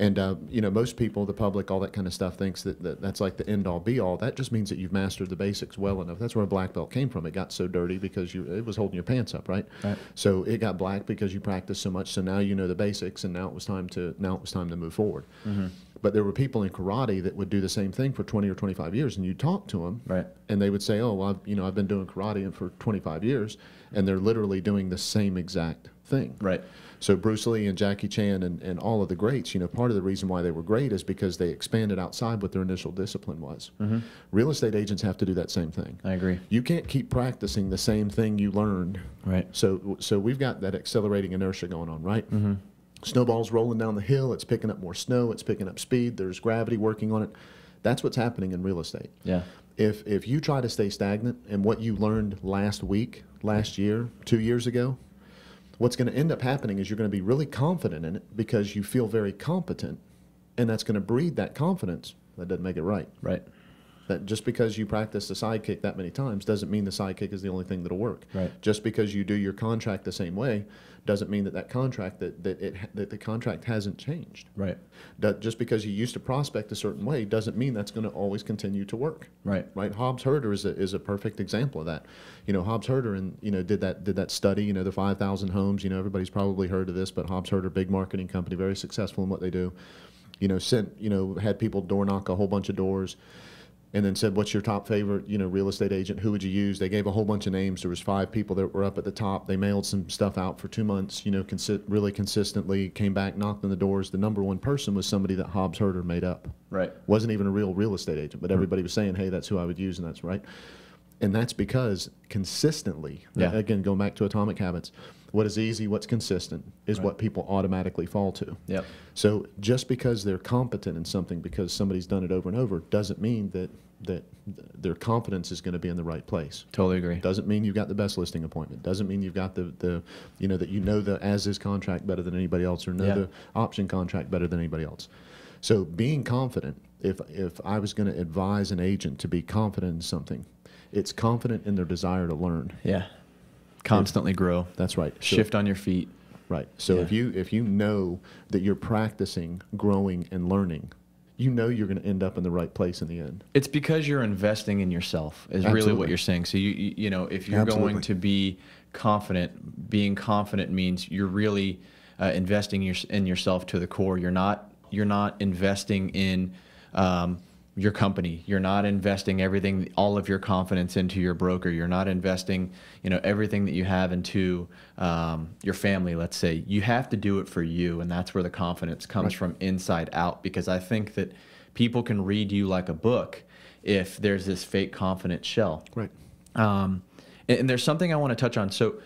S2: And uh, you know, most people, the public, all that kind of stuff, thinks that, that that's like the end all be all. That just means that you've mastered the basics well enough. That's where a black belt came from. It got so dirty because you it was holding your pants up, right?
S3: Right.
S2: So it got black because you practiced so much. So now you know the basics, and now it was time to now it was time to move forward.
S3: Mm-hmm.
S2: But there were people in karate that would do the same thing for 20 or 25 years, and you talk to them,
S3: Right.
S2: and they would say, "Oh, well, I've, you know, I've been doing karate for 25 years," and they're literally doing the same exact thing.
S3: right
S2: So Bruce Lee and Jackie Chan and, and all of the greats, you know, part of the reason why they were great is because they expanded outside what their initial discipline was. Mm-hmm. Real estate agents have to do that same thing.
S3: i agree
S2: You can't keep practicing the same thing you learned.
S3: right
S2: So so we've got that accelerating inertia going on, right? Mm-hmm. Snowball's rolling down the hill. It's picking up more snow. It's picking up speed. There's gravity working on it. That's what's happening in real estate.
S3: yeah
S2: If if you try to stay stagnant and what you learned last week, last year, two years ago, what's going to end up happening is you're going to be really confident in it because you feel very competent, and that's going to breed that confidence. That doesn't make it right.
S3: right
S2: That just because you practice the sidekick that many times doesn't mean the sidekick is the only thing that'll work.
S3: Right.
S2: Just because you do your contract the same way doesn't mean that that contract that, that it that the contract hasn't changed.
S3: right
S2: That just because you used to prospect a certain way doesn't mean that's going to always continue to work.
S3: right
S2: Right, Hobbs Herder is a, is a perfect example of that. You know, Hobbs Herder and you know did that did that study. You know, the five thousand homes. You know, everybody's probably heard of this, but Hobbs Herder, big marketing company, very successful in what they do. You know, sent you know had people door knock a whole bunch of doors, and then said, "What's your top favorite you know real estate agent? Who would you use?" They gave a whole bunch of names. There was five people that were up at the top. They mailed some stuff out for two months. You know, consi- really consistently. Came back, knocked on the doors. The number one person was somebody that Hobbs Herder made up
S3: right
S2: wasn't even a real real estate agent, but mm-hmm. everybody was saying, "Hey, that's who I would use," and that's right. And that's because consistently,
S3: Yeah.
S2: again, going back to atomic habits, what is easy, what's consistent, is what people automatically fall to.
S3: Yep.
S2: So just because they're competent in something, because somebody's done it over and over, doesn't mean that that their confidence is going to be in the right place.
S3: totally agree
S2: Doesn't mean you've got the best listing appointment. Doesn't mean you've got the, the you know, that you know the as is contract better than anybody else or know
S3: Yeah.
S2: the option contract better than anybody else. So being confident, if if I was going to advise an agent to be confident in something, it's confident in their desire to learn.
S3: yeah constantly grow
S2: That's right. So-
S3: shift on your feet
S2: right. So if you if you know that you're practicing, growing, and learning, you know you're going to end up in the right place in the end.
S3: It's because you're investing in yourself. Is really what you're saying. So you you, you know if you're
S2: Absolutely.
S3: going to be confident, being confident means you're really uh, investing your, in yourself to the core. You're not you're not investing in um, your company. You're not investing everything, all of your confidence into your broker. You're not investing, you know, everything that you have into um, your family. Let's say you have to do it for you, and that's where the confidence comes
S2: Right.
S3: from inside out. Because I think that people can read you like a book if there's this fake confident shell.
S2: Right.
S3: Um, And, and there's something I want to touch on. So,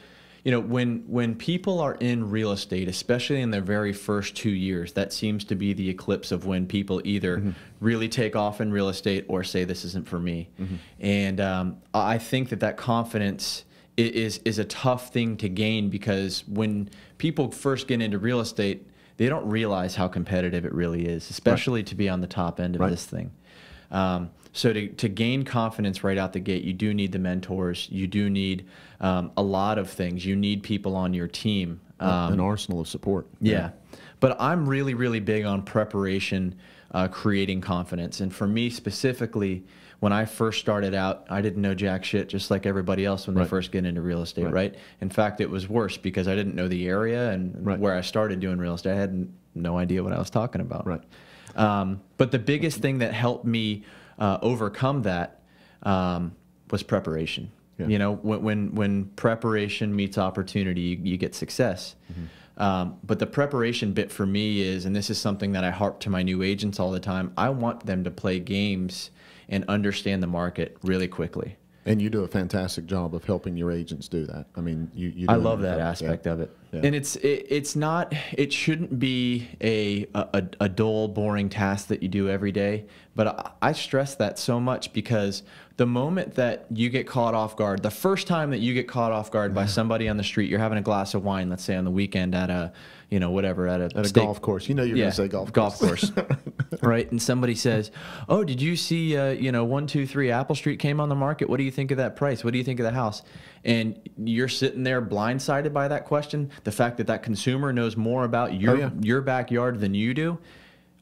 S3: you know, when when people are in real estate, especially in their very first two years, that seems to be the eclipse of when people either
S2: Mm-hmm.
S3: really take off in real estate or say this isn't for me.
S2: Mm-hmm.
S3: And um, I think that that confidence is is a tough thing to gain because when people first get into real estate, they don't realize how competitive it really is, especially to be on the top end of
S2: Right.
S3: this thing. Um, so to, to gain confidence right out the gate, you do need the mentors. You do need um, a lot of things. You need people on your team. Um,
S2: An arsenal of support.
S3: yeah. But I'm really, really big on preparation, uh, creating confidence. And for me specifically, when I first started out, I didn't know jack shit, just like everybody else when
S2: Right.
S3: they first get into real estate,
S2: Right.
S3: right. In fact, it was worse because I didn't know the area and
S2: Right.
S3: where I started doing real estate. I had no idea what I was talking about.
S2: Right.
S3: Um, but the biggest thing that helped me uh, overcome that um, was preparation.
S2: Yeah.
S3: You know, when, when when preparation meets opportunity, you, you get success.
S2: Mm-hmm.
S3: Um, but the preparation bit for me is, and this is something that I harp to my new agents all the time. I want them to play games and understand the market really quickly.
S2: And you do a fantastic job of helping your agents do that. I mean, you. you
S3: I love that aspect
S2: yeah.
S3: of it,
S2: Yeah.
S3: and it's it, it's not it shouldn't be a, a a dull, boring task that you do every day. But I, I stress that so much because the moment that you get caught off guard, the first time that you get caught off guard by somebody on the street, you're having a glass of wine, let's say on the weekend at a you know whatever at a
S2: At a
S3: steak-
S2: golf course, you know you're
S3: yeah,
S2: going to say golf
S3: golf
S2: course.
S3: course, right? And somebody says, "Oh, did you see? Uh, you know, one, two, three Apple Street came on the market. What do you think of that price? What do you think of the house?" And you're sitting there blindsided by that question. The fact that that consumer knows more about your
S2: Oh, yeah.
S3: your backyard than you do.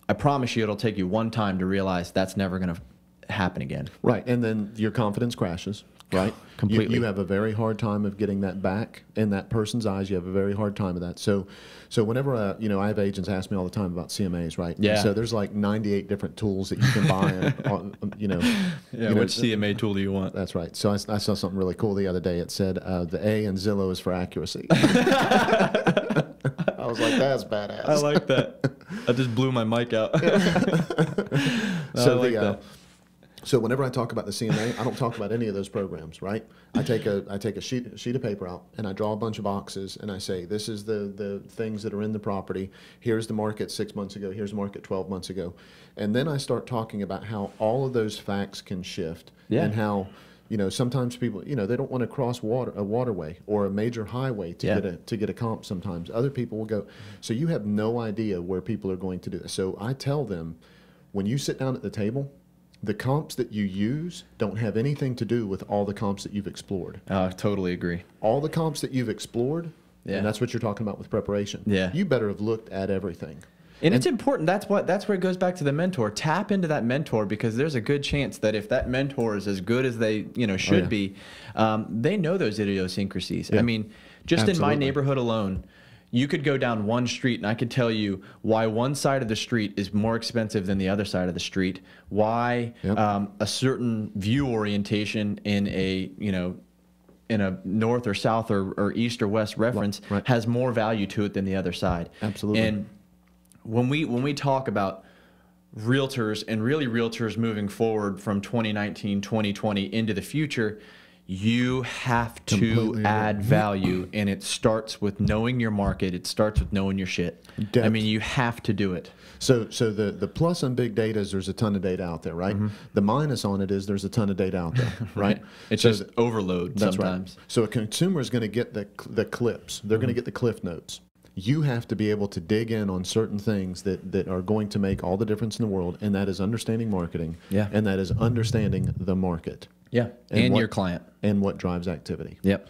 S3: I promise you, it'll take you one time to realize that's never going to happen again.
S2: Right, and then your confidence crashes. Right,
S3: Completely.
S2: You, have a very hard time of getting that back in that person's eyes. You have a very hard time of that. So, so whenever uh, you know, I have agents ask me all the time about CMAs. Right.
S3: Yeah.
S2: So there's like 98 different tools that you can buy. and, uh, you know.
S3: Yeah,
S2: you know,
S3: which CMA tool do you want?
S2: That's right. So I, I saw something really cool the other day. It said uh, the A in Zillow is for accuracy. I was like, that's badass.
S3: I like that. I just blew my mic out.
S2: so
S3: I like
S2: the, uh,
S3: that.
S2: So whenever I talk about the CMA, I don't talk about any of those programs, right? I take a I take a sheet a sheet of paper out and I draw a bunch of boxes and I say this is the the things that are in the property. Here's the market six months ago. Here's the market twelve months ago, and then I start talking about how all of those facts can shift
S3: Yeah.
S2: and how. You know, sometimes people, you know, they don't want to cross water a waterway or a major highway to
S3: Yeah.
S2: get a to get a comp. Sometimes other people will go. So you have no idea where people are going to do this. So I tell them, when you sit down at the table, the comps that you use don't have anything to do with all the comps that you've explored.
S3: Oh, I totally agree.
S2: All the comps that you've explored,
S3: Yeah.
S2: and that's what you're talking about with preparation.
S3: Yeah.
S2: You better have looked at everything.
S3: And, it's important. That's what. That's where it goes back to the mentor. Tap into that mentor because there's a good chance that if that mentor is as good as they, you know, should
S2: yeah.
S3: be, um, they know those idiosyncrasies.
S2: Yeah.
S3: I mean, just in my neighborhood alone, you could go down one street and I could tell you why one side of the street is more expensive than the other side of the street. Why
S2: Yep.
S3: um, a certain view orientation in a, you know. In a north or south or, or east or west reference
S2: right.
S3: has more value to it than the other side.
S2: Absolutely.
S3: And when we when we talk about realtors and really realtors moving forward from 2019 2020 into the future you have to
S2: Completely
S3: add value and it starts with knowing your market it starts with knowing your shit i mean you have to do it
S2: So, so the, the plus on big data is there's a ton of data out there, right? Mm-hmm. The minus on it is there's a ton of data out there, right?
S3: it's
S2: So
S3: just overload
S2: That's
S3: sometimes
S2: right. So a consumer is going to get the the clips. They're going to mm-hmm. get the cliff notes. You have to be able to dig in on certain things that, that are going to make all the difference in the world, and that is understanding marketing.
S3: Yeah.
S2: And that is understanding the market
S3: yeah.
S2: And
S3: and,
S2: what-
S3: your client.
S2: and what drives activity.
S3: yep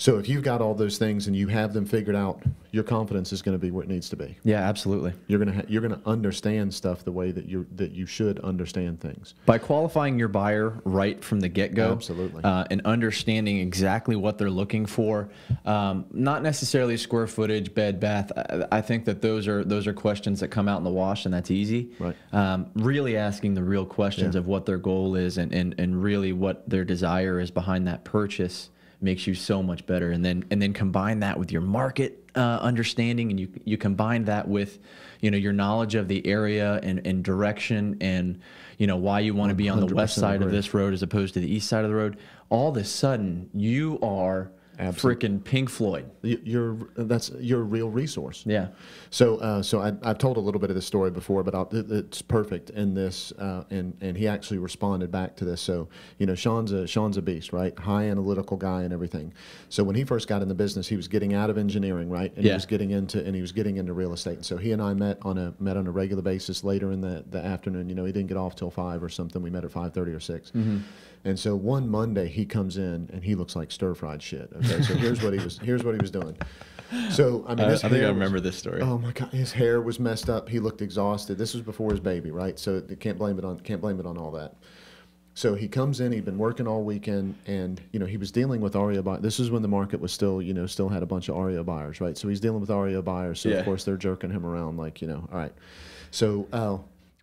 S2: So if you've got all those things and you have them figured out, your confidence is going to be what it needs to be.
S3: yeah absolutely
S2: You're going to ha- you're going to understand stuff the way that you that you should understand things.
S3: by qualifying your buyer right from the get-go
S2: Absolutely.
S3: uh, and understanding exactly what they're looking for um, not necessarily square footage bed bath I, I think that those are those are questions that come out in the wash and that's easy
S2: Right.
S3: um, really asking the real questions
S2: Yeah.
S3: of what their goal is and, and, and really what their desire is behind that purchase makes you so much better. And then and then combine that with your market uh, understanding and you you combine that with you know your knowledge of the area and, and direction and you know why you want to be on the west
S2: 100%
S3: side of this road as opposed to the east side of the road all of a sudden you are Freaking pink floyd
S2: You- You're that's you're real resource.
S3: yeah
S2: So, uh, so I, I've told a little bit of this story before, but I'll, it, it's perfect in this, uh, and and he actually responded back to this. So, you know, Sean's a Sean's a beast, right? High analytical guy and everything. So when he first got in the business, he was getting out of engineering, right? And
S3: Yeah.
S2: he was getting into and he was getting into real estate. And so he and I met on a met on a regular basis later in the, the afternoon. You know, he didn't get off till five or something. We met at five thirty or 6 And so one Monday he comes in and he looks like stir fried shit. Okay, so here's what he was here's what he was doing. So I mean,
S3: I, I think i
S2: hair was-
S3: remember this story
S2: Oh my god, his hair was messed up. He looked exhausted. This was before his baby, right? So you can't blame it on can't blame it on all that. So he comes in. He'd been working all weekend, and you know he was dealing with REO buyers. This is when the market was still, you know, still had a bunch of REO buyers, right? So he's dealing with REO buyers. So
S3: Yeah.
S2: of course they're jerking him around, like you know, all right. So uh,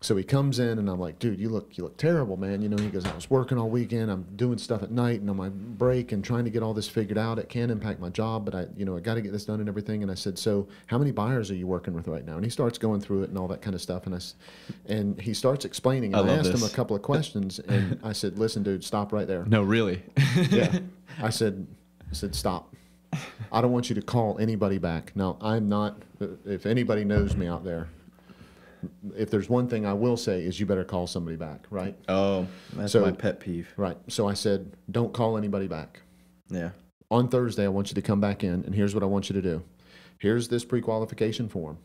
S2: so he comes in, and I'm like, dude, you look you look terrible, man. You know, he goes, I was working all weekend. I'm doing stuff at night and on my break, and trying to get all this figured out. It can impact my job, but I, you know, I got to get this done and everything. And I said, so how many buyers are you working with right now? And he starts going through it and all that kind of stuff. And I, s- and he starts explaining.
S3: I
S2: And I,
S3: love
S2: asked him a couple of questions, and I said, listen, dude, stop right there.
S3: no really
S2: Yeah. I said, I said, stop. I don't want you to call anybody back. Now, I'm not, if anybody knows me out there, if there's one thing I will say is you better call somebody back, right?
S3: oh that's
S2: So-
S3: my pet peeve
S2: Right. So I said, don't call anybody back.
S3: yeah
S2: On Thursday, I want you to come back in, and here's what I want you to do. Here's this pre qualification form,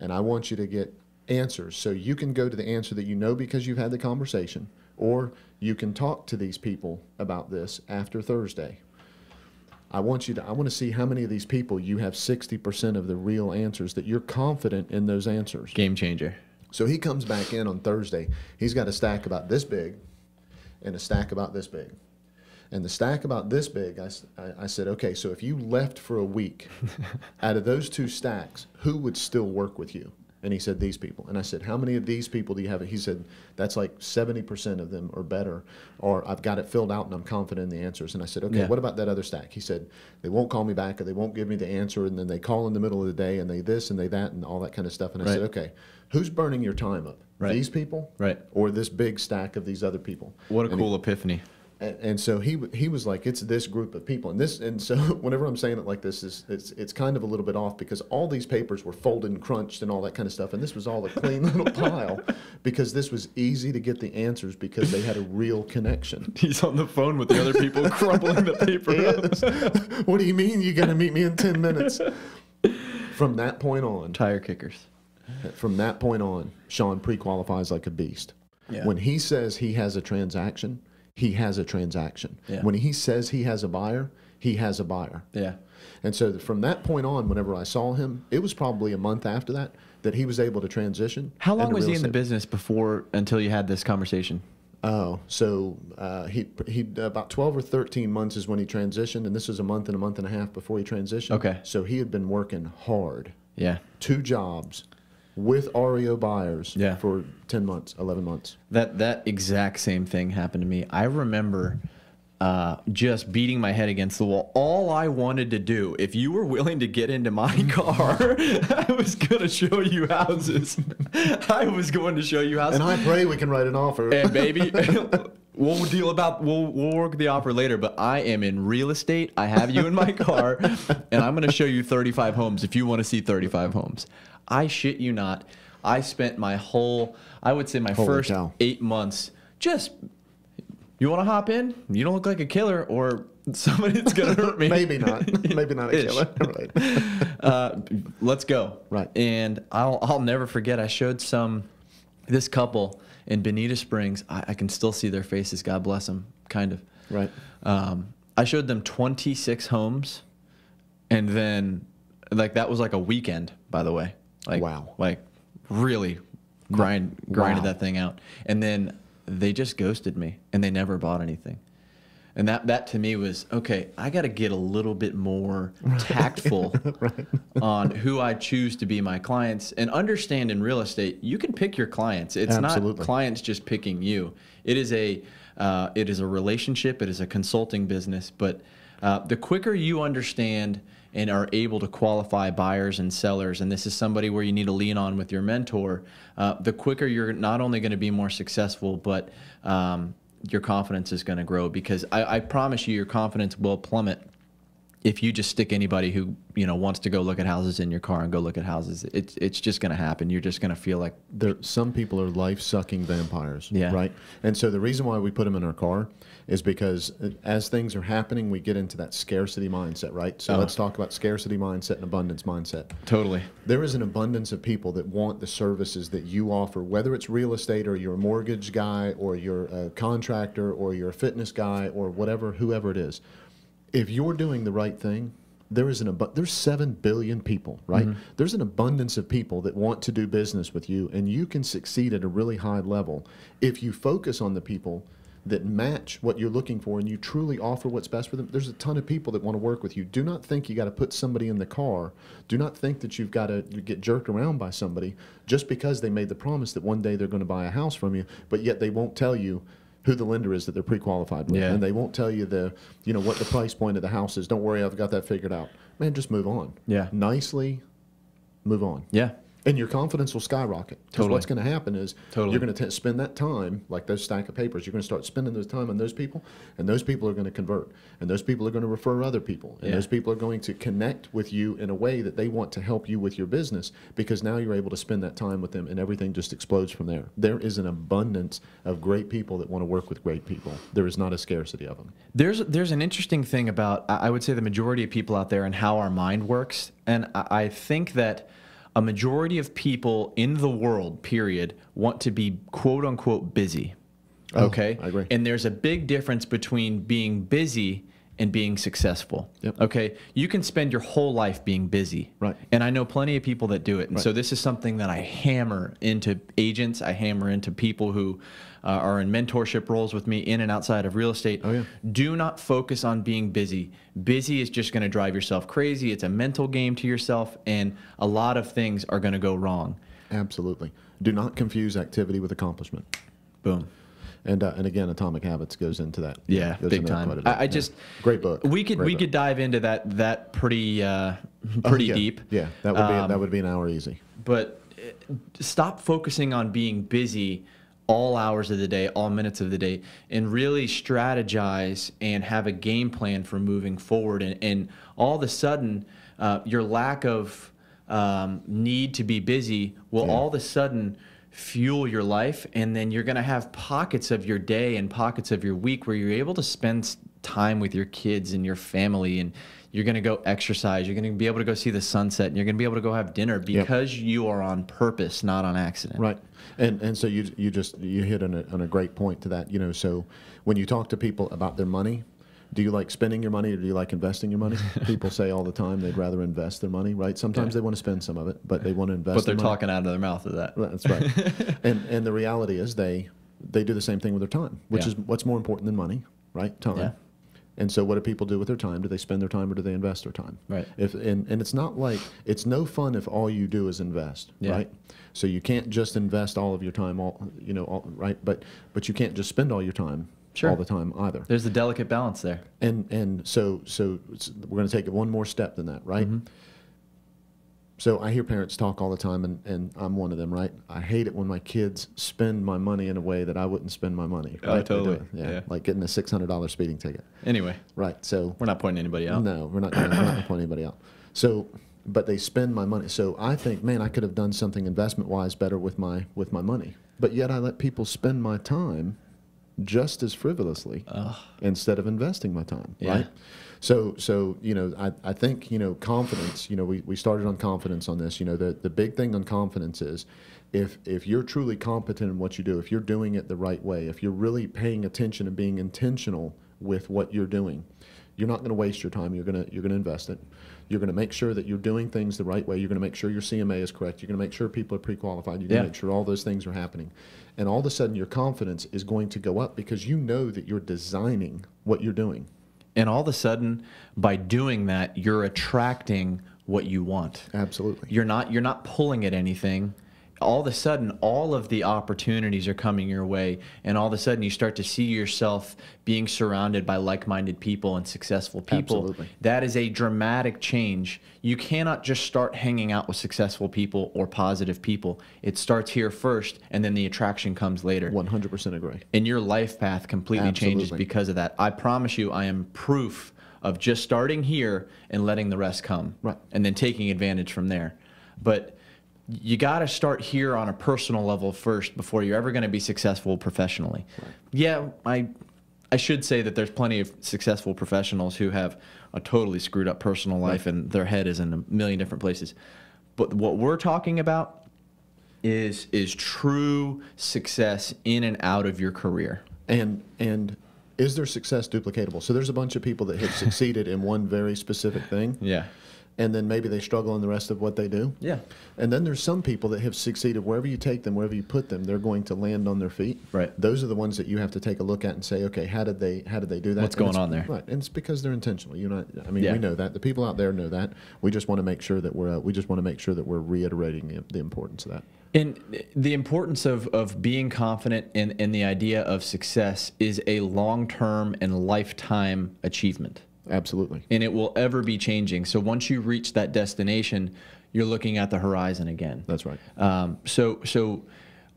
S2: and I want you to get answers. So you can go to the answer that you know because you've had the conversation, or you can talk to these people about this after Thursday. I want you to, I want to see how many of these people you have 60% of the real answers that you're confident in those answers.
S3: game changer
S2: So he comes back in on Thursday. He's got a stack about this big and a stack about this big. And the stack about this big, I, I said, okay, so if you left for a week, out of those two stacks, who would still work with you? And he said, these people. And I said, how many of these people do you have? He said, that's like 70% of them or better, or I've got it filled out and I'm confident in the answers. And I said, okay,
S3: Yeah.
S2: what about that other stack? He said, they won't call me back or they won't give me the answer. And then they call in the middle of the day and they this and they that and all that kind of stuff. And I said, okay, who's burning your time up?
S3: Right.
S2: These people?
S3: Right.
S2: Or this big stack of these other people?
S3: what a
S2: And he-
S3: cool epiphany
S2: and, and so he he was like, it's this group of people, and this, and so whenever I'm saying it like this, is it's it's kind of a little bit off because all these papers were folded and crunched and all that kind of stuff, and this was all a clean little pile because this was easy to get the answers because they had a real connection.
S3: he's on the phone with the other people crumpling the paper up.
S2: what do you mean you got to meet me in ten minutes? From that point on,
S3: tire kickers
S2: from that point on, Sean pre-qualifies like a beast.
S3: Yeah.
S2: When he says he has a transaction, he has a transaction.
S3: Yeah.
S2: When he says he has a buyer, he has a buyer.
S3: yeah
S2: And so from that point on, whenever I saw him, it was probably a month after that that he was able to transition.
S3: How long was he in the business before until you had this conversation?
S2: Oh, so uh, he he about twelve or thirteen months is when he transitioned, and this was a month and a month and a half before he transitioned.
S3: Okay.
S2: So he had been working hard,
S3: Yeah.
S2: two jobs, with REO buyers
S3: Yeah.
S2: for ten months, eleven months.
S3: That that exact same thing happened to me. I remember uh, just beating my head against the wall. All I wanted to do, if you were willing to get into my car, I was going to show you houses. I was going to show you houses.
S2: And I pray we can write an offer.
S3: and baby, we'll deal about we'll we'll work the offer later. But I am in real estate. I have you in my car, and I'm going to show you 35 homes if you want to see 35 homes. I shit you not. I spent my whole, I would say my
S2: Holy
S3: first
S2: cow.
S3: eight months just. You want to hop in? You don't look like a killer, or somebody that's going to hurt me.
S2: Maybe not. Maybe not a killer. right.
S3: uh, let's go.
S2: Right.
S3: And I'll I'll never forget. I showed some this couple in Bonita Springs. I, I can still see their faces. God bless them. Kind of.
S2: Right.
S3: Um, I showed them 26 homes, and then like that was like a weekend. By the way. Like
S2: Wow.
S3: Like really grind grinded
S2: Wow.
S3: that thing out, and then they just ghosted me, and they never bought anything. And that, that to me was okay. I got to get a little bit more tactful on who I choose to be my clients, and understand in real estate you can pick your clients. It's
S2: Absolutely.
S3: not clients just picking you. It is a uh, it is a relationship. It is a consulting business. But uh, the quicker you understand and are able to qualify buyers and sellers, and this is somebody where you need to lean on with your mentor, uh, the quicker you're not only going to be more successful, but um, your confidence is going to grow because I, I promise you, your confidence will plummet if you just stick anybody who you know wants to go look at houses in your car and go look at houses, it's it's just going to happen. You're just going to feel like
S2: there. Some people are life sucking vampires.
S3: Yeah.
S2: Right. And so the reason why we put them in our car is because uh, as things are happening, we get into that scarcity mindset. Right. So
S3: Oh.
S2: let's talk about scarcity mindset and abundance mindset.
S3: totally.
S2: There is an abundance of people that want the services that you offer, whether it's real estate or you're a mortgage guy or you're a contractor or you're a fitness guy or whatever, whoever it is. If you're doing the right thing, there is an abu- there's seven billion people, right? Mm-hmm. There's an abundance of people that want to do business with you, and you can succeed at a really high level if you focus on the people that match what you're looking for and you truly offer what's best for them. There's a ton of people that want to work with you. Do not think you got to put somebody in the car. Do not think that you've got to get jerked around by somebody just because they made the promise that one day they're going to buy a house from you, but yet they won't tell you who the lender is that they're pre-qualified with
S3: Yeah.
S2: and they won't tell you the you know what the price point of the house is. Don't worry, I've got that figured out. Man, just move on.
S3: Yeah.
S2: Nicely move on
S3: Yeah.
S2: And your confidence will skyrocket. Because
S3: Totally.
S2: what's going to happen is
S3: Totally.
S2: you're going to spend that time, like those stack of papers, you're going to start spending those time on those people, and those people are going to convert, and those people are going to refer other people, and
S3: Yeah.
S2: those people are going to connect with you in a way that they want to help you with your business because now you're able to spend that time with them, and everything just explodes from there. There is an abundance of great people that want to work with great people. There is not a scarcity of them.
S3: There's there's an interesting thing about I would say the majority of people out there and how our mind works, and I, I think that a majority of people in the world, period, want to be quote unquote busy.
S2: Oh,
S3: Okay,
S2: I agree.
S3: And there's a big difference between being busy and being successful.
S2: Yep.
S3: Okay, you can spend your whole life being busy.
S2: Right.
S3: And I know plenty of people that do it. And so this is something that I hammer into agents. I hammer into people who uh, are in mentorship roles with me in and outside of real estate.
S2: Oh, yeah.
S3: Do not focus on being busy. Busy is just going to drive yourself crazy. It's a mental game to yourself, and a lot of things are going to go wrong.
S2: Absolutely. Do not confuse activity with accomplishment.
S3: Boom.
S2: And uh, and again, Atomic Habits goes into that.
S3: Yeah,
S2: goes
S3: big time.
S2: quite a bit.
S3: I, I
S2: Yeah.
S3: just
S2: great book.
S3: We could
S2: Great
S3: we
S2: book.
S3: could dive into that that pretty uh,
S2: Oh,
S3: pretty
S2: yeah.
S3: deep.
S2: Yeah, that would be
S3: Um,
S2: that would be an hour easy.
S3: but uh, stop focusing on being busy all hours of the day, all minutes of the day, and really strategize and have a game plan for moving forward. And, and all of a sudden, uh, your lack of um, need to be busy will
S2: Yeah.
S3: all of a sudden fuel your life. And then you're going to have pockets of your day and pockets of your week where you're able to spend time with your kids and your family and you're going to go exercise you're going to be able to go see the sunset and you're going to be able to go have dinner because you are on purpose not on accident
S2: Right. And and so you you just you hit on a, on a great point to that. You know, so when you talk to people about their money, do you like spending your money or do you like investing your money? people say all the time they'd rather invest their money, right? Sometimes
S3: Yeah.
S2: they want to spend some of it, but they want to invest.
S3: but they're talking out of their mouth of that
S2: That's right. and and the reality is they they do the same thing with their time, which
S3: Yeah.
S2: is what's more important than money, right? Time.
S3: Yeah.
S2: And so, what do people do with their time? Do they spend their time or do they invest their time?
S3: Right.
S2: If and, and it's not like it's no fun if all you do is invest,
S3: Yeah.
S2: right? So you can't just invest all of your time, all you know, all, right? But but you can't just spend all your time
S3: Sure.
S2: all the time either.
S3: there's a delicate balance there
S2: And and so so it's- we're going to take it one more step than that, right?
S3: Mm-hmm.
S2: So I hear parents talk all the time, and, and I'm one of them, right? I hate it when my kids spend my money in a way that I wouldn't spend my money.
S3: Oh,
S2: right?
S3: Totally.
S2: Yeah.
S3: Yeah.
S2: like getting a six hundred dollar speeding ticket.
S3: anyway
S2: Right. So
S3: we're not pointing anybody out
S2: no, we're not going to point anybody out. So, but they spend my money. So I think, man, I could have done something investment wise better with my with my money. But yet I let people spend my time just as frivolously instead of investing my time.
S3: Yeah.
S2: Right. So so you know I, I think you know confidence. You know we, we started on confidence on this. You know the the big thing on confidence is. If, if you're truly competent in what you do, if you're doing it the right way, if you're really paying attention and being intentional with what you're doing, you're not going to waste your time. You're going to you're going to invest it. You're going to make sure that you're doing things the right way. You're going to make sure your CMA is correct. You're going to make sure people are pre-qualified. You're going
S3: Yeah.
S2: to make sure all those things are happening. And all of a sudden, your confidence is going to go up because you know that you're designing what you're doing.
S3: And all of a sudden by doing that you're attracting what you want
S2: Absolutely.
S3: you're not you're not pulling at anything all of a sudden all of the opportunities are coming your way and all of a sudden you start to see yourself being surrounded by like-minded people and successful people.
S2: Absolutely.
S3: that is a dramatic change. You cannot just start hanging out with successful people or positive people. It starts here first and then the attraction comes later.
S2: 100% agree.
S3: and your life path completely changes because of that. I promise you i am proof of just starting here and letting the rest come.
S2: Right.
S3: and then taking advantage from there. But you got to start here on a personal level first before you're ever going to be successful professionally. Yeah i i should say that there's plenty of successful professionals who have a totally screwed up personal life and their head is in a million different places. But what we're talking about is is true success in and out of your career.
S2: And and is their success duplicatable? So there's a bunch of people that have succeeded in one very specific thing.
S3: yeah
S2: And then maybe they struggle in the rest of what they do.
S3: Yeah.
S2: And then there's some people that have succeeded wherever you take them, wherever you put them, they're going to land on their feet.
S3: Right.
S2: Those are the ones that you have to take a look at and say, okay, how did they how did they do that?
S3: What's
S2: And
S3: going on there?
S2: Right. And it's because they're intentional. You know, I mean,
S3: Yeah.
S2: we know that. The people out there know that. We just want to make sure that we're uh, we just want to make sure that we're reiterating the, the importance of that.
S3: And the importance of, of being confident in, in the idea of success is a long term and lifetime achievement.
S2: Absolutely.
S3: And it will ever be changing. So once you reach that destination, you're looking at the horizon again.
S2: That's right.
S3: Um, so, so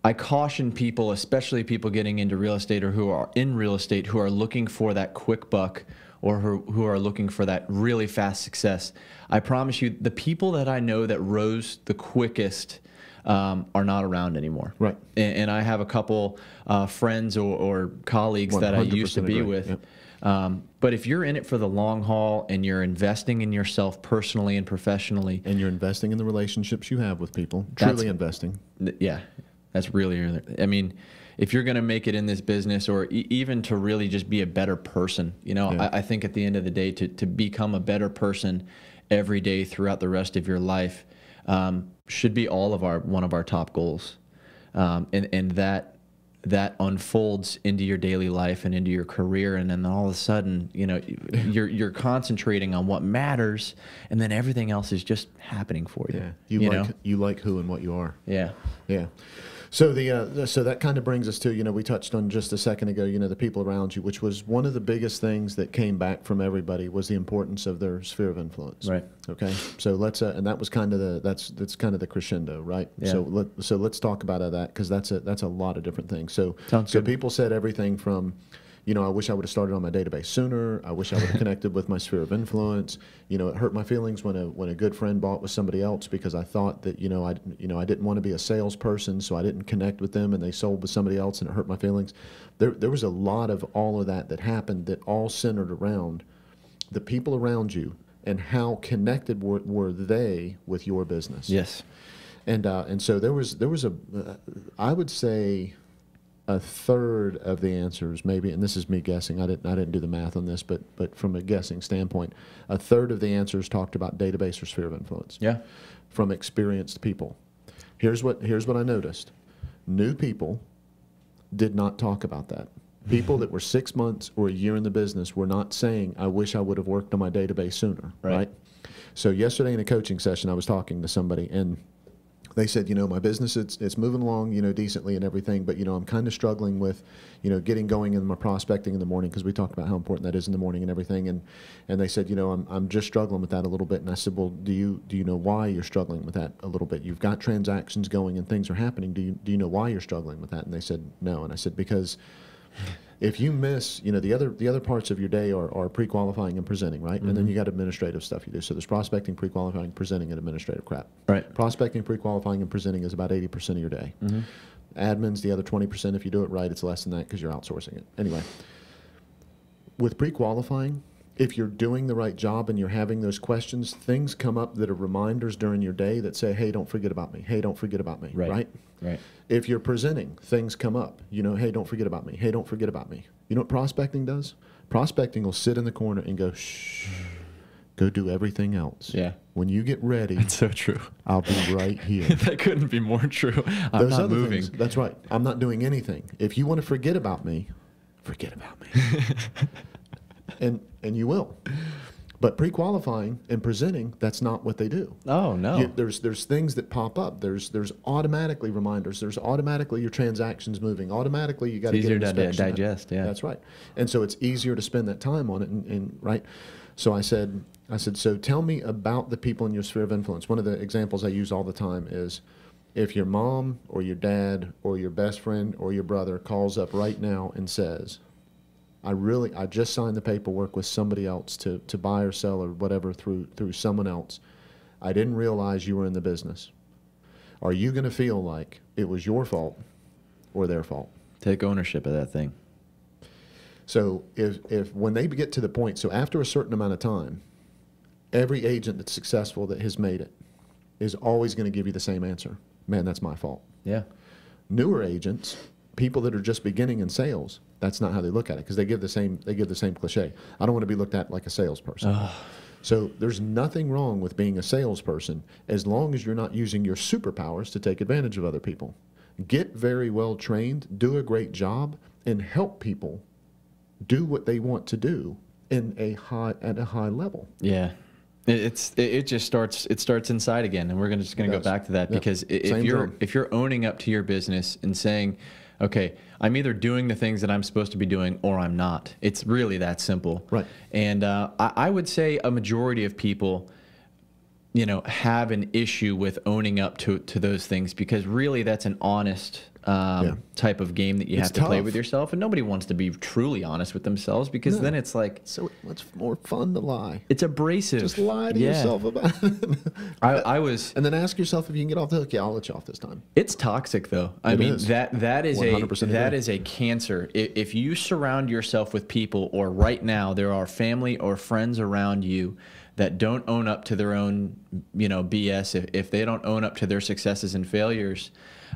S3: I caution people, especially people getting into real estate or who are in real estate, who are looking for that quick buck or who, who are looking for that really fast success. I promise you, the people that I know that rose the quickest um, are not around anymore.
S2: Right.
S3: And, and I have a couple uh, friends or, or colleagues that I used to be
S2: agree.
S3: with.
S2: Yep.
S3: Um, but if you're in it for the long haul and you're investing in yourself personally and professionally,
S2: And you're investing in the relationships you have with people. Truly investing.
S3: Yeah, that's really. really- I mean, if you're going to make it in this business, or e- even to really just be a better person, you know,
S2: Yeah.
S3: I, I think at the end of the day, to to become a better person every day throughout the rest of your life um, should be all of our one of our top goals, um, and and that that unfolds into your daily life and into your career and then all of a sudden you know you're you're concentrating on what matters and then everything else is just happening for you
S2: Yeah. You,
S3: you
S2: like
S3: know
S2: you like who and what you are.
S3: yeah
S2: Yeah. So the uh, so that kind of brings us to you know we touched on just a second ago you know the people around you which was one of the biggest things that came back from everybody was the importance of their sphere of influence.
S3: Right.
S2: Okay. So let's uh, and that was kind of the that's that's kind of the crescendo, right?
S3: Yeah.
S2: So let so let's talk about that because that's a that's a lot of different things. So
S3: Sounds
S2: so
S3: good.
S2: people said everything from. You know, I wish I would have started on my database sooner. I wish I would have connected with my sphere of influence. You know, it hurt my feelings when a when a good friend bought with somebody else because I thought that you know I you know I didn't want to be a salesperson, so I didn't connect with them, and they sold with somebody else, and it hurt my feelings. There there was a lot of all of that that happened that all centered around the people around you and how connected were, were they with your business.
S3: yes
S2: And uh, and so there was there was a uh, I would say a third of the answers maybe and this is me guessing I didn't I didn't do the math on this but but from a guessing standpoint a third of the answers talked about database or sphere of influence
S3: yeah
S2: from experienced people. Here's what here's what I noticed. New people did not talk about that. People that were six months or a year in the business were not saying, I wish I would have worked on my database sooner.
S3: Right.
S2: Right. So yesterday in a coaching session I was talking to somebody and they said, you know, my business it's it's moving along, you know, decently and everything, but you know, I'm kind of struggling with, you know, getting going in my prospecting in the morning because we talked about how important that is in the morning and everything, and and they said, you know, I'm I'm just struggling with that a little bit, and I said, well, do you do you know why you're struggling with that a little bit? You've got transactions going and things are happening. Do you do you know why you're struggling with that? And they said no, and I said because if you miss, you know, the other the other parts of your day are, are pre-qualifying and presenting, right? And then mm-hmm. you got administrative stuff you do. So there's prospecting, pre-qualifying, presenting, and administrative crap.
S3: Right.
S2: Prospecting, pre-qualifying, and presenting is about 80% of your day. Mm-hmm. Admin's the other 20%. If you do it right, it's less than that because you're outsourcing it. Anyway, with pre-qualifying, if you're doing the right job and you're having those questions, things come up that are reminders during your day that say, "Hey, don't forget about me. Hey, don't forget about me."
S3: Right.
S2: right?
S3: right
S2: If you're presenting, things come up. You know, hey, don't forget about me. Hey, don't forget about me. You know what prospecting does? Prospecting will sit in the corner and go, shh, go do everything else.
S3: Yeah.
S2: When you get ready,
S3: It's so true.
S2: I'll be right here.
S3: that couldn't be more true. I'm
S2: Those
S3: not
S2: other
S3: moving.
S2: things, that's right. I'm not doing anything. If you want to forget about me, forget about me. and and you will. But pre-qualifying and presenting, that's not what they do.
S3: Oh no.
S2: You- there's there's things that pop up. There's there's automatically reminders. There's automatically your transactions moving. Automatically you got to get
S3: easier to digest, yeah.
S2: that's right. And so it's easier to spend that time on it. And, and right. So I said I said so. Tell me about the people in your sphere of influence. One of the examples I use all the time is. If your mom or your dad or your best friend or your brother calls up right now and says, I really I just signed the paperwork with somebody else to, to buy or sell or whatever through through someone else. I didn't realize you were in the business. Are you going to feel like it was your fault or their fault?
S3: Take ownership of that thing.
S2: So if if when they get to the point, so after a certain amount of time, every agent that's successful that has made it is always going to give you the same answer. Man, that's my fault.
S3: Yeah.
S2: newer agents, people that are just beginning in sales, that's not how they look at it because they give the same they give the same cliche. I don't want to be looked at like a salesperson. So there's nothing wrong with being a salesperson as long as you're not using your superpowers to take advantage of other people. Get very well trained, do a great job, and help people do what they want to do in a high at a high level.
S3: Yeah. It's it, just starts it starts inside again, and we're gonna just gonna go back to that
S2: Yeah.
S3: because if
S2: Same
S3: you're if you're owning up to your business and saying, okay, I'm either doing the things that I'm supposed to be doing or I'm not. It's really that simple.
S2: Right.
S3: And uh, I, I would say a majority of people, you know, have an issue with owning up to to those things because really that's an honest. Um,
S2: Yeah.
S3: type of game that you
S2: It's
S3: have to play with yourself, and nobody wants to be truly honest with themselves because
S2: No.
S3: then it's like
S2: So it's more fun to lie.
S3: it's abrasive.
S2: Just lie to
S3: Yeah.
S2: yourself about it.
S3: I, I was.
S2: and then ask yourself if you can get off the hook. Yeah, I'll let you off this time.
S3: It's toxic, though. I
S2: It
S3: mean
S2: is.
S3: that that is a
S2: 100%
S3: that is a cancer. If, if you surround yourself with people, or right now there are family or friends around you that don't own up to their own, you know, BS. If if they don't own up to their successes and failures.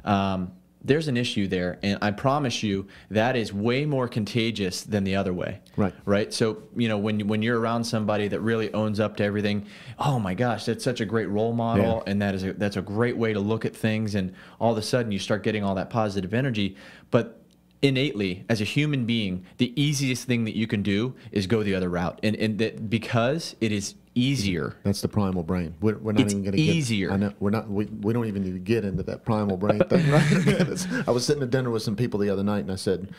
S3: Um, there's an issue there, and I promise you that is way more contagious than the other way.
S2: Right.
S3: Right. So you know when when you're around somebody that really owns up to everything, oh my gosh, that's such a great role model,
S2: Yeah.
S3: and that is a, that's a great way to look at things. And all of a sudden, you start getting all that positive energy. But innately, as a human being, the easiest thing that you can do is go the other route, and and that because it is easier.
S2: That's the primal brain. We're, we're not
S3: It's
S2: even going to get.
S3: easier.
S2: I know we're not. We, we don't even need to get into that primal brain thing, right? I was sitting at dinner with some people the other night, and I said,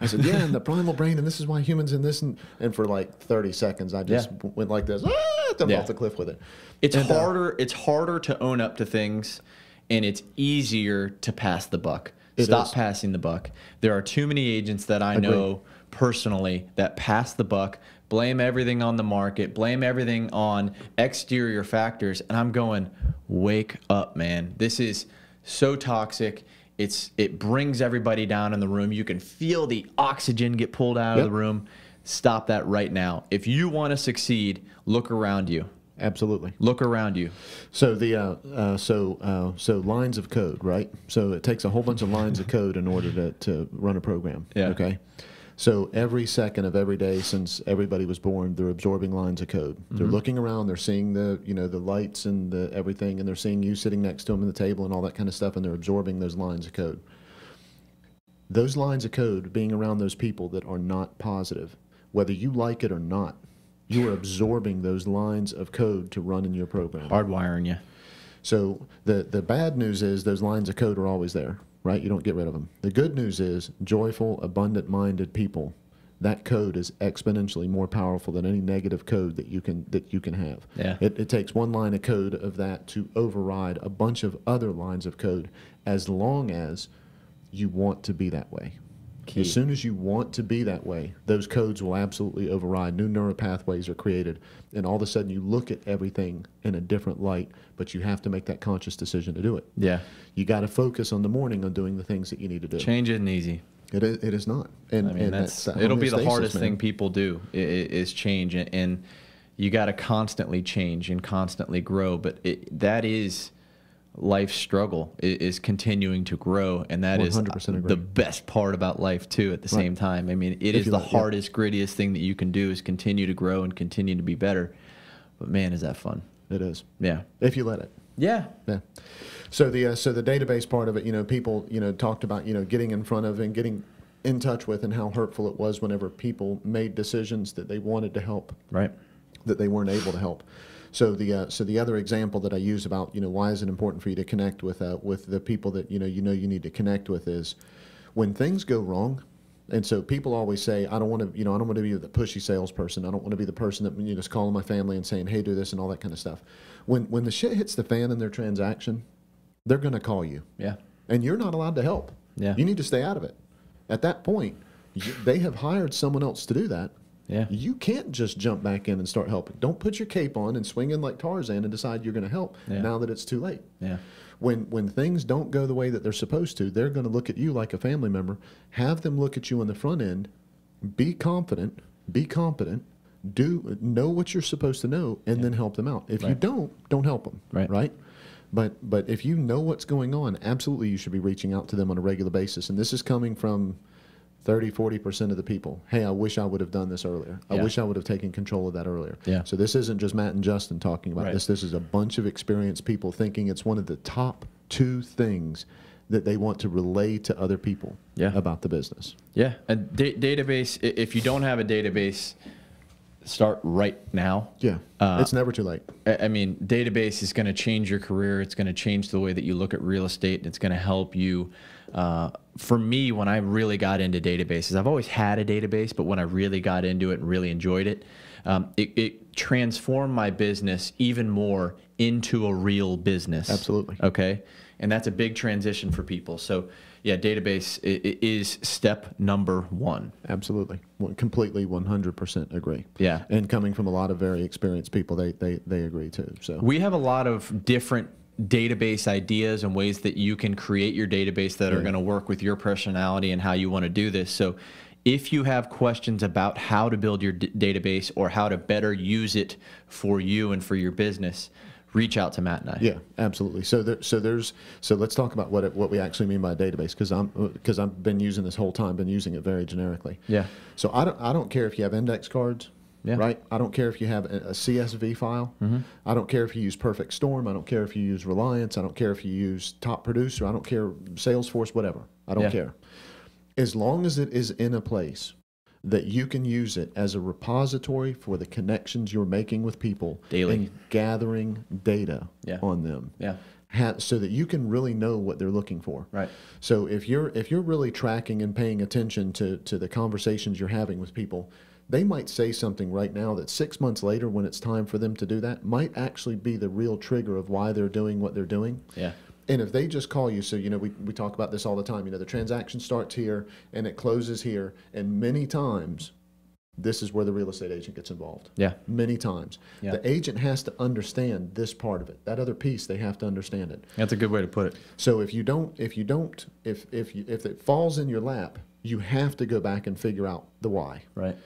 S2: I said, yeah, and the primal brain, and this is why humans and this, and, and for like thirty seconds, I just
S3: Yeah.
S2: went like this, ah, jumped
S3: Yeah.
S2: off the cliff with it.
S3: It's
S2: And, uh,
S3: harder. it's harder to own up to things, and it's easier to pass the buck.
S2: It
S3: Stop
S2: is.
S3: passing the buck. There are too many agents that I know personally that pass the buck, blame everything on the market, blame everything on exterior factors, and I'm going, wake up, man. This is so toxic. It's it brings everybody down in the room. You can feel the oxygen get pulled out
S2: Yep.
S3: of the room. Stop that right now. If you want to succeed, look around you.
S2: Absolutely.
S3: Look around you.
S2: So the uh, uh, so uh, so lines of code, right? So it takes a whole bunch of lines of code in order to, to run a program.
S3: Yeah.
S2: Okay. So every second of every day since everybody was born, they're absorbing lines of code. They're looking around, they're seeing the you know the lights and the everything, and they're seeing you sitting next to them at the table and all that kind of stuff, and they're absorbing those lines of code. Those lines of code being around those people that are not positive, whether you like it or not, you are absorbing those lines of code to run in your program.
S3: Hardwiring you.
S2: So the the bad news is those lines of code are always there, right? You don't get rid of them. The good news is joyful, abundant-minded people. That code is exponentially more powerful than any negative code that you can that you can have.
S3: Yeah.
S2: It, it takes one line of code of that to override a bunch of other lines of code, as long as you want to be that way.
S3: Key.
S2: As soon as you want to be that way, those codes will absolutely override. New neural pathways are created, and all of a sudden you look at everything in a different light. But you have to make that conscious decision to do it.
S3: Yeah.
S2: You got to focus on the morning on doing the things that you need to do.
S3: Change isn't easy.
S2: It is. It is not. And
S3: I mean,
S2: and
S3: that's,
S2: that
S3: it'll be the hardest
S2: man.
S3: thing people do is change, and, and you got to constantly change and constantly grow. But it, that is life's struggle is continuing to grow, and that is the best part about life too. At the
S2: Right.
S3: same time, I mean, it
S2: If
S3: is the
S2: yeah.
S3: hardest, grittiest thing that you can do is continue to grow and continue to be better. But man, is that fun?
S2: It is.
S3: Yeah.
S2: If you let it.
S3: Yeah.
S2: Yeah. So the uh, so the database part of it, you know, people you know talked about you know getting in front of and getting in touch with and how hurtful it was whenever people made decisions that they wanted to help
S3: Right.
S2: that they weren't able to help. So the uh, so the other example that I use about you know why is it important for you to connect with uh, with the people that you know you know you need to connect with is when things go wrong. And so people always say, I don't want to, you know, I don't want to be the pushy salesperson. I don't want to be the person that you know is calling my family and saying, "Hey, do this" and all that kind of stuff. When when the shit hits the fan in their transaction, they're going to call you,
S3: Yeah.
S2: and you're not allowed to help.
S3: Yeah.
S2: You need to stay out of it. At that point, you, they have hired someone else to do that.
S3: Yeah.
S2: You can't just jump back in and start helping. Don't put your cape on and swing in like Tarzan and decide you're going to help
S3: Yeah.
S2: now that it's too late.
S3: Yeah.
S2: When when things don't go the way that they're supposed to, they're going to look at you like a family member. Have them look at you on the front end. Be confident. Be competent. Do know what you're supposed to know, and then help them out. If you don't, don't help them.
S3: Right.
S2: Right. But but if you know what's going on, absolutely you should be reaching out to them on a regular basis. And this is coming from 30, 40% of the people. Hey, I wish I would have done this earlier. I
S3: Yeah.
S2: wish I would have taken control of that earlier.
S3: Yeah.
S2: So this isn't just Matt and Justin talking about
S3: Right.
S2: this. This is a bunch of experienced people thinking it's one of the top two things that they want to relay to other people
S3: Yeah.
S2: about the business.
S3: Yeah, a da- database. If you don't have a database, start right now.
S2: Yeah.
S3: Uh,
S2: it's never too late.
S3: I I mean, database is going to change your career. It's going to change the way that you look at real estate. And it's going to help you. Uh, for me, when I really got into databases, I've always had a database, but when I really got into it and really enjoyed it, um, it, it transformed my business even more into a real business.
S2: Absolutely.
S3: Okay. And that's a big transition for people. So, yeah, database is step number one.
S2: Absolutely. Well, Completely 100% agree.
S3: Yeah.
S2: And coming from a lot of very experienced people, they, they, they agree too. So
S3: We have a lot of different database ideas and ways that you can create your database that are going to work with your personality and how you want to do this. So, if you have questions about how to build your d- database or how to better use it for you and for your business, reach out to Matt and I.
S2: Yeah, absolutely. So there, so there's so let's talk about what it, what we actually mean by a database because I'm because I've been using this whole time, been using it very generically.
S3: Yeah.
S2: So I don't I don't care if you have index cards.
S3: Yeah.
S2: Right. I don't care if you have a, CSV file. Mm-hmm. I don't care if you use Perfect Storm. I don't care if you use Reliance. I don't care if you use Top Producer. I don't care Salesforce. Whatever. I don't
S3: Yeah.
S2: care. As long as it is in a place that you can use it as a repository for the connections you're making with people
S3: Daily.
S2: and gathering data
S3: Yeah.
S2: on them
S3: Yeah.
S2: so that you can really know what they're looking for.
S3: Right.
S2: So if you're if you're really tracking and paying attention to to the conversations you're having with people, they might say something right now that 6 months later when it's time for them to do that might actually be the real trigger of why they're doing what they're doing.
S3: Yeah.
S2: And if they just call you, so you know, we, we talk about this all the time. You know, the transaction starts here and it closes here, and many times, this is where the real estate agent gets involved.
S3: Yeah.
S2: Many times,
S3: Yeah.
S2: the agent has to understand this part of it. That other piece, they have to understand it.
S3: That's a good way to put it.
S2: So if you don't, if you don't, if if you, if it falls in your lap, you have to go back and figure out the why.
S3: Right.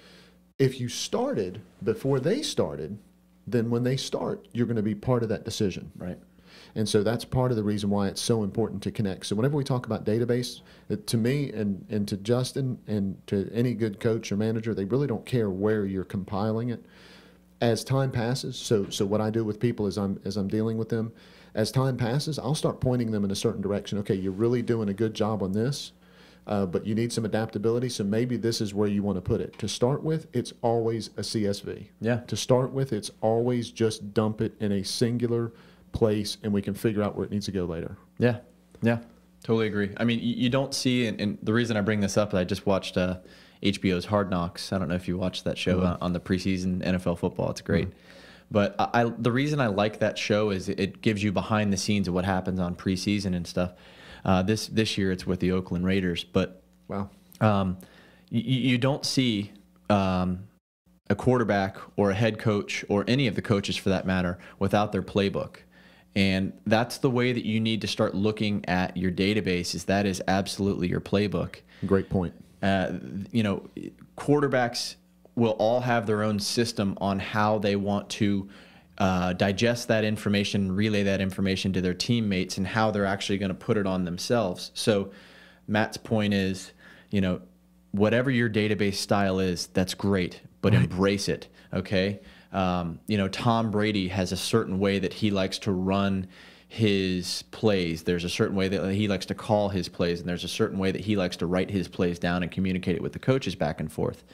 S2: If you started before they started, then when they start, you're going to be part of that decision.
S3: Right.
S2: And so that's part of the reason why it's so important to connect. So whenever we talk about database, it, to me and, and to Justin and to any good coach or manager, they really don't care where you're compiling it. As time passes, so so what I do with people is I'm as I'm dealing with them, as time passes, I'll start pointing them in a certain direction. Okay, you're really doing a good job on this, uh, but you need some adaptability. So maybe this is where you want to put it. To start with, it's always a CSV.
S3: Yeah.
S2: To start with, it's always just dump it in a singular place and we can figure out where it needs to go later.
S3: Yeah, yeah, totally agree. I mean, you, you don't see, and, and the reason I bring this up, I just watched uh, HBO's Hard Knocks. I don't know if you watched that show uh, on the preseason NFL football. It's great. But I, I, the reason I like that show is it- it gives you behind the scenes of what happens on preseason and stuff. Uh, this this year it's with the Oakland Raiders, but
S2: Wow.
S3: um, you, you don't see um, a quarterback or a head coach or any of the coaches for that matter without their playbook. And that's the way that you need to start looking at your database is that is absolutely your playbook.
S2: Great point.
S3: Uh, you know, quarterbacks will all have their own system on how they want to uh, digest that information, relay that information to their teammates, and how they're actually going to put it on themselves. So, Matt's point is, you know, whatever your database style is, that's great, but embrace it. Okay. Um, you know, Tom Brady has a certain way that he likes to run his plays. There's a certain way that he likes to call his plays, and there's a certain way that he likes to write his plays down and communicate it with the coaches back and forth.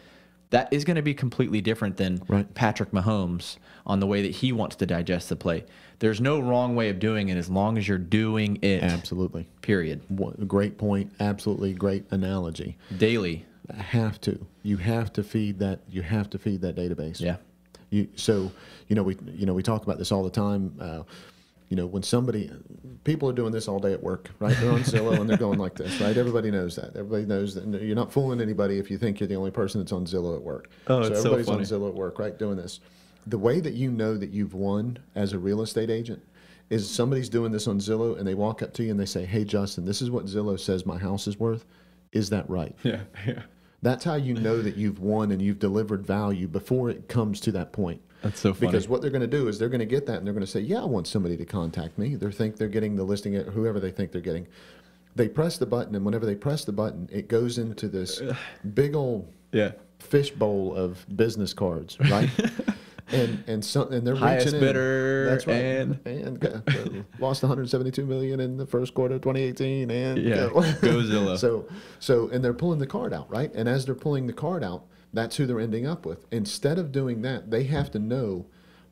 S3: That is going to be completely different than
S2: Right.
S3: Patrick Mahomes on the way that he wants to digest the play. There's no wrong way of doing it as long as you're doing it.
S2: Absolutely.
S3: Period.
S2: What, great point. Absolutely great analogy.
S3: Daily.
S2: Have to. You have to feed that. You have to feed that database.
S3: Yeah.
S2: You, so, you know, we you know we talk about this all the time. Uh, you know, when somebody, people are doing this all day at work, right? They're on Zillow and they're going like this, right? Everybody knows that. Everybody knows that you're not fooling anybody if you think you're the only person that's on Zillow at work.
S3: Oh, it's so
S2: everybody's
S3: funny.
S2: on Zillow at work, right? Doing this. The way that you know that you've won as a real estate agent is somebody's doing this on Zillow and they walk up to you and they say, "Hey, Justin, this is what Zillow says my house is worth. Is that right?"
S3: Yeah. Yeah.
S2: That's how you know that you've won and you've delivered value before it comes to that point.
S3: That's so funny.
S2: Because what they're going to do is they're going to get that and they're going to say, "Yeah, I want somebody to contact me." They think they're getting the listing at whoever they think they're getting. They press the button, and whenever they press the button, it goes into this big old
S3: Yeah.
S2: fishbowl of business cards, right? and and some and they're
S3: Highest
S2: reaching in.
S3: bidder
S2: That's right.
S3: and-
S2: and uh, lost 172 million in the first quarter of 2018. And
S3: Yeah,
S2: go.
S3: go
S2: so so and they're pulling the card out, right? And as they're pulling the card out, that's who they're ending up with. Instead of doing that, they have to know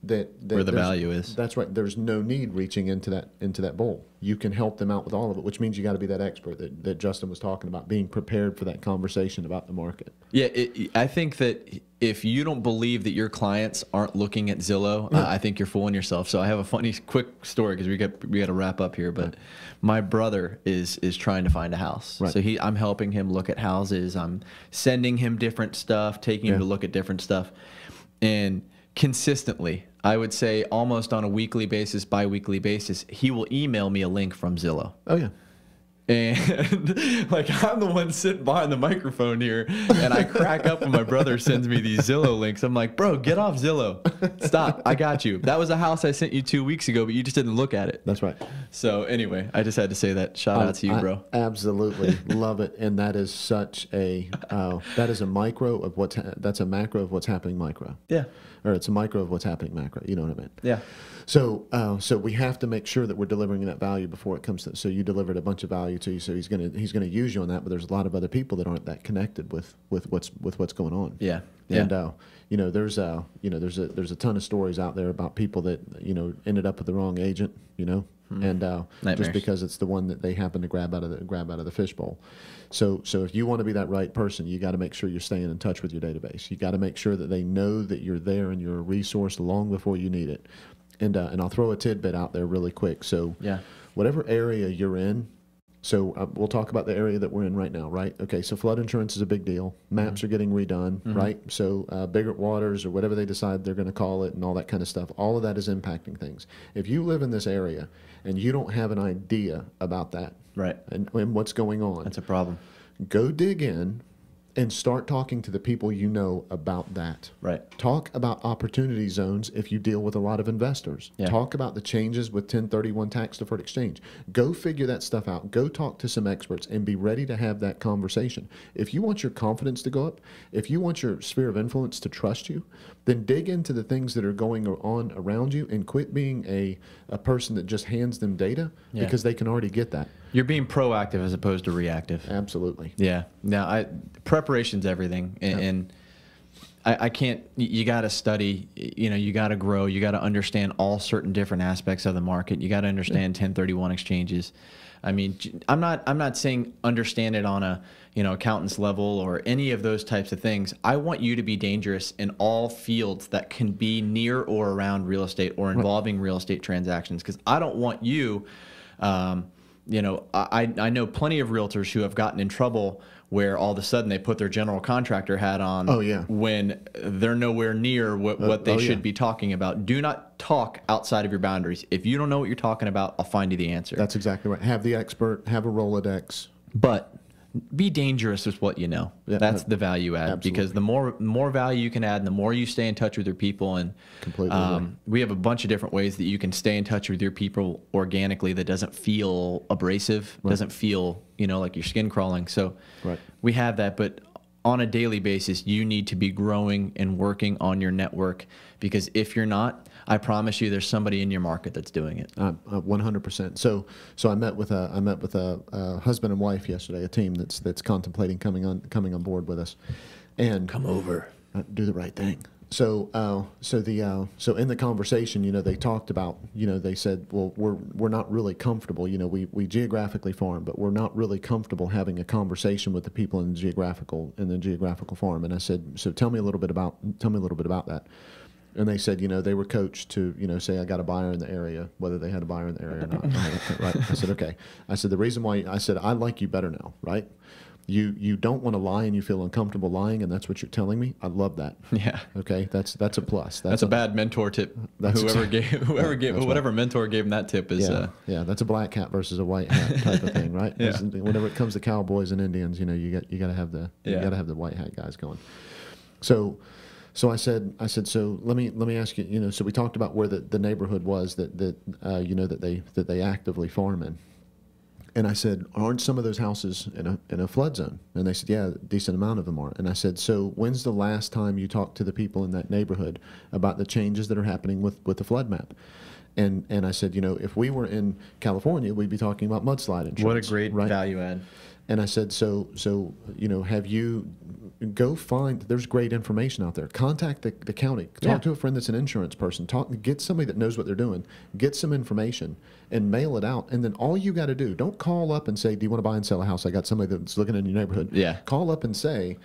S2: that, that
S3: Where the value is.
S2: That's right. There's no need reaching into that into that bowl. You can help them out with all of it, which means you got to be that expert that, that Justin was talking about, being prepared for that conversation about the market.
S3: Yeah, it, I think that if you don't believe that your clients aren't looking at Zillow, I I think you're fooling yourself. So I have a funny, quick story because we got we got to wrap up here. But my brother is is trying to find a house,
S2: Right.
S3: so he I'm helping him look at houses. I'm sending him different stuff, taking him to look at different stuff, and consistently, I would say almost on a weekly basis, bi-weekly basis, he will email me a link from Zillow.
S2: Oh yeah.
S3: And like I'm the one sitting behind the microphone here, and I crack up when my brother sends me these Zillow links. I'm like, bro, get off Zillow. Stop. I got you. That was a house I sent you two weeks ago, but you just didn't look at it.
S2: That's right.
S3: So anyway, I just had to say that. Shout out to you,
S2: I
S3: bro.
S2: absolutely love it, and that is such a uh, that is a micro of what's ha- that's a macro of what's happening micro.
S3: Yeah.
S2: Or it's a micro of what's happening macro. You know what I mean?
S3: Yeah.
S2: So, uh, so we have to make sure that we're delivering that value before it comes to. So you delivered a bunch of value to you. So he's gonna he's gonna use you on that. But there's a lot of other people that aren't that connected with with what's with what's going on.
S3: Yeah. Yeah.
S2: And uh, you know, there's uh, you know, there's a there's a ton of stories out there about people that you know ended up with the wrong agent. You know, and uh, just because it's the one that they happen to grab out of the grab out of the fishbowl. So, so if you want to be that right person, you got to make sure you're staying in touch with your database. You got to make sure that they know that you're there and you're a resource long before you need it. And uh, and I'll throw a tidbit out there really quick. So,
S3: Yeah.
S2: whatever area you're in. So uh, we'll talk about the area that we're in right now, right? Okay, so flood insurance is a big deal. Maps are getting redone, right? So uh, Biggert Waters or whatever they decide they're going to call it, and all that kind of stuff. All of that is impacting things. If you live in this area and you don't have an idea about that,
S3: Right.
S2: and, and what's going on,
S3: That's a problem.
S2: go dig in and start talking to the people you know about that.
S3: Right.
S2: Talk about opportunity zones if you deal with a lot of investors.
S3: Yeah.
S2: Talk about the changes with 1031 tax deferred exchange. Go figure that stuff out. Go talk to some experts and be ready to have that conversation. If you want your confidence to go up, if you want your sphere of influence to trust you, then dig into the things that are going on around you and quit being a, a person that just hands them data
S3: Yeah.
S2: because they can already get that.
S3: You're being proactive as opposed to reactive.
S2: Absolutely.
S3: Yeah. Now, I preparation's everything, and, and I, I can't. You got to study. You know, you got to grow. You got to understand all certain different aspects of the market. You got to understand 1031 exchanges. I mean, I'm not. I'm not saying understand it on a you know accountant's level or any of those types of things. I want you to be dangerous in all fields that can be near or around real estate or involving real estate transactions. Because I don't want you. Um, you know, I, I know plenty of realtors who have gotten in trouble where all of a sudden they put their general contractor hat on.
S2: Oh, yeah.
S3: When they're nowhere near what, uh, what they
S2: oh,
S3: should
S2: yeah.
S3: be talking about. Do not talk outside of your boundaries. If you don't know what you're talking about, I'll find you the answer.
S2: That's exactly right. Have the expert, have a Rolodex.
S3: but be dangerous with what you know. That's
S2: uh,
S3: the value add because the more more value you can add, and the more you stay in touch with your people. And um, we have a bunch of different ways that you can stay in touch with your people organically that doesn't feel abrasive, doesn't feel you know like your skin crawling. So
S2: Right.
S3: we have that, but on a daily basis, you need to be growing and working on your network because if you're not, I promise you, there's somebody in your market that's doing it.
S2: Uh, uh, 100%. So, so I met with a I met with a, a husband and wife yesterday, a team that's that's contemplating coming on coming on board with us, and
S3: Come over.
S2: uh, do the right thing. So, uh, so the uh, so in the conversation, you know, they talked about, you know, they said, well, we're we're not really comfortable. You know, we we geographically farm, but we're not really comfortable having a conversation with the people in the geographical in the geographical farm. And I said, so tell me a little bit about tell me a little bit about that. And they said, you know, they were coached to, you know, say I got a buyer in the area, whether they had a buyer in the area or not. right? I said, okay. I said the reason why I said I like you better now, right? You you don't want to lie and you feel uncomfortable lying, and that's what you're telling me. I love that.
S3: Yeah.
S2: Okay, that's that's a plus.
S3: That's, a, bad mentor tip.
S2: That's
S3: whoever gave whoever
S2: Yeah,
S3: gave
S2: that's
S3: whatever mentor gave him that tip is
S2: Yeah,
S3: uh,
S2: yeah, that's a black hat versus a white hat type of thing, right?
S3: Yeah.
S2: Whenever it comes to cowboys and Indians, you know, you got you got to have the you got to have the white hat guys going. So, so I said, I said, so let me let me ask you, you know, so we talked about where the, the neighborhood was that that uh, you know that they that they actively farm in. And I said, aren't some of those houses in a in a flood zone? And they said, yeah, a decent amount of them are. And I said, so when's the last time you talked to the people in that neighborhood about the changes that are happening with with the flood map? And and I said, you know, if we were in California, we'd be talking about mudslide insurance.
S3: what a great
S2: right?
S3: value add.
S2: And I said, so, so, you know, have you go find? There's great information out there. Contact the, the county. Talk
S3: Yeah.
S2: to a friend that's an insurance person. Talk, get somebody that knows what they're doing. Get some information and mail it out. And then all you got to do, don't call up and say, "Do you want to buy and sell a house?" I got somebody that's looking in your neighborhood.
S3: Yeah.
S2: Call up and say.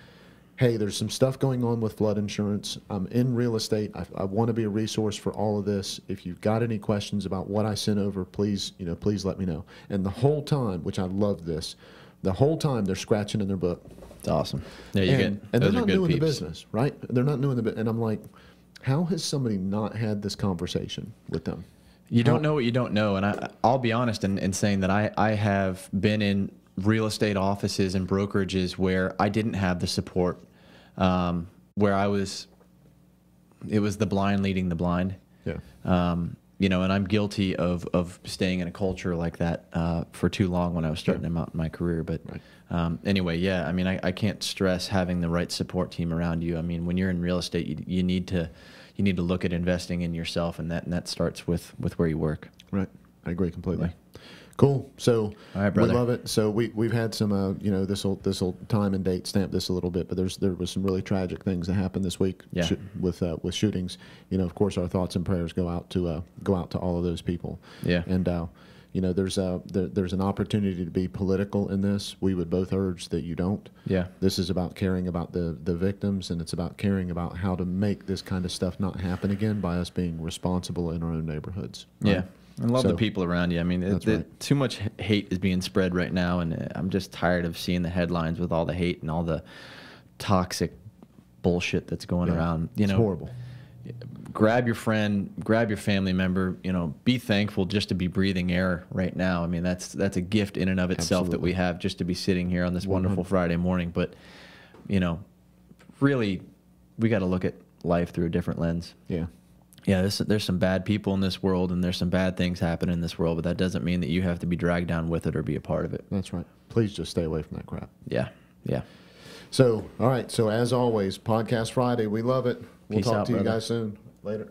S2: Hey, there's some stuff going on with flood insurance. I'm in real estate. I, I want to be a resource for all of this. If you've got any questions about what I sent over, please, you know, please let me know. And the whole time, which I love this, the whole time they're scratching in their book.
S3: It's awesome. Yeah, you
S2: and,
S3: get
S2: and they're not
S3: good
S2: new in the business, right? They're not new in the business. And I'm like, how has somebody not had this conversation with them?
S3: You
S2: How-
S3: don't know what you don't know, and I, I'll be honest in, in saying that I, I have been in real estate offices and brokerages where I didn't have the support, um, where I was, it was the blind leading the blind.
S2: Yeah.
S3: Um, you know, and I'm guilty of, of staying in a culture like that uh, for too long when I was starting out in my career. But
S2: Right.
S3: um, anyway, yeah, I mean, I, I can't stress having the right support team around you. I mean, when you're in real estate, you, you need to you need to look at investing in yourself, and that and that starts with with where you work.
S2: Right. I agree completely. Cool. So
S3: right,
S2: we love it. So we we've had some uh, you know this will this will time and date stamp this a little bit, but there's there was some really tragic things that happened this week
S3: Yeah.
S2: with uh, with shootings. You know, of course, our thoughts and prayers go out to uh, go out to all of those people.
S3: Yeah.
S2: And uh, you know, there's uh there, there's an opportunity to be political in this. We would both urge that you don't.
S3: Yeah.
S2: This is about caring about the the victims, and it's about caring about how to make this kind of stuff not happen again by us being responsible in our own neighborhoods. right?
S3: Yeah. And love
S2: So-
S3: the people around you. I mean, it, it-
S2: right.
S3: too much hate is being spread right now, and uh, I'm just tired of seeing the headlines with all the hate and all the toxic bullshit that's going
S2: Yeah.
S3: around. You
S2: it's
S3: know,
S2: horrible.
S3: grab your friend, grab your family member. You know, be thankful just to be breathing air right now. I mean, that's that's a gift in and of itself that we have just to be sitting here on this wonderful Friday morning. But you know, really, we got to look at life through a different lens.
S2: Yeah.
S3: Yeah, there's, there's some bad people in this world, and there's some bad things happening in this world, but that doesn't mean that you have to be dragged down with it or be a part of it.
S2: That's right. Please just stay away from that crap.
S3: Yeah, yeah.
S2: So, all right. So, as always, Podcast Friday. We love it. We'll
S3: Peace
S2: talk
S3: out,
S2: to you guys soon. Later.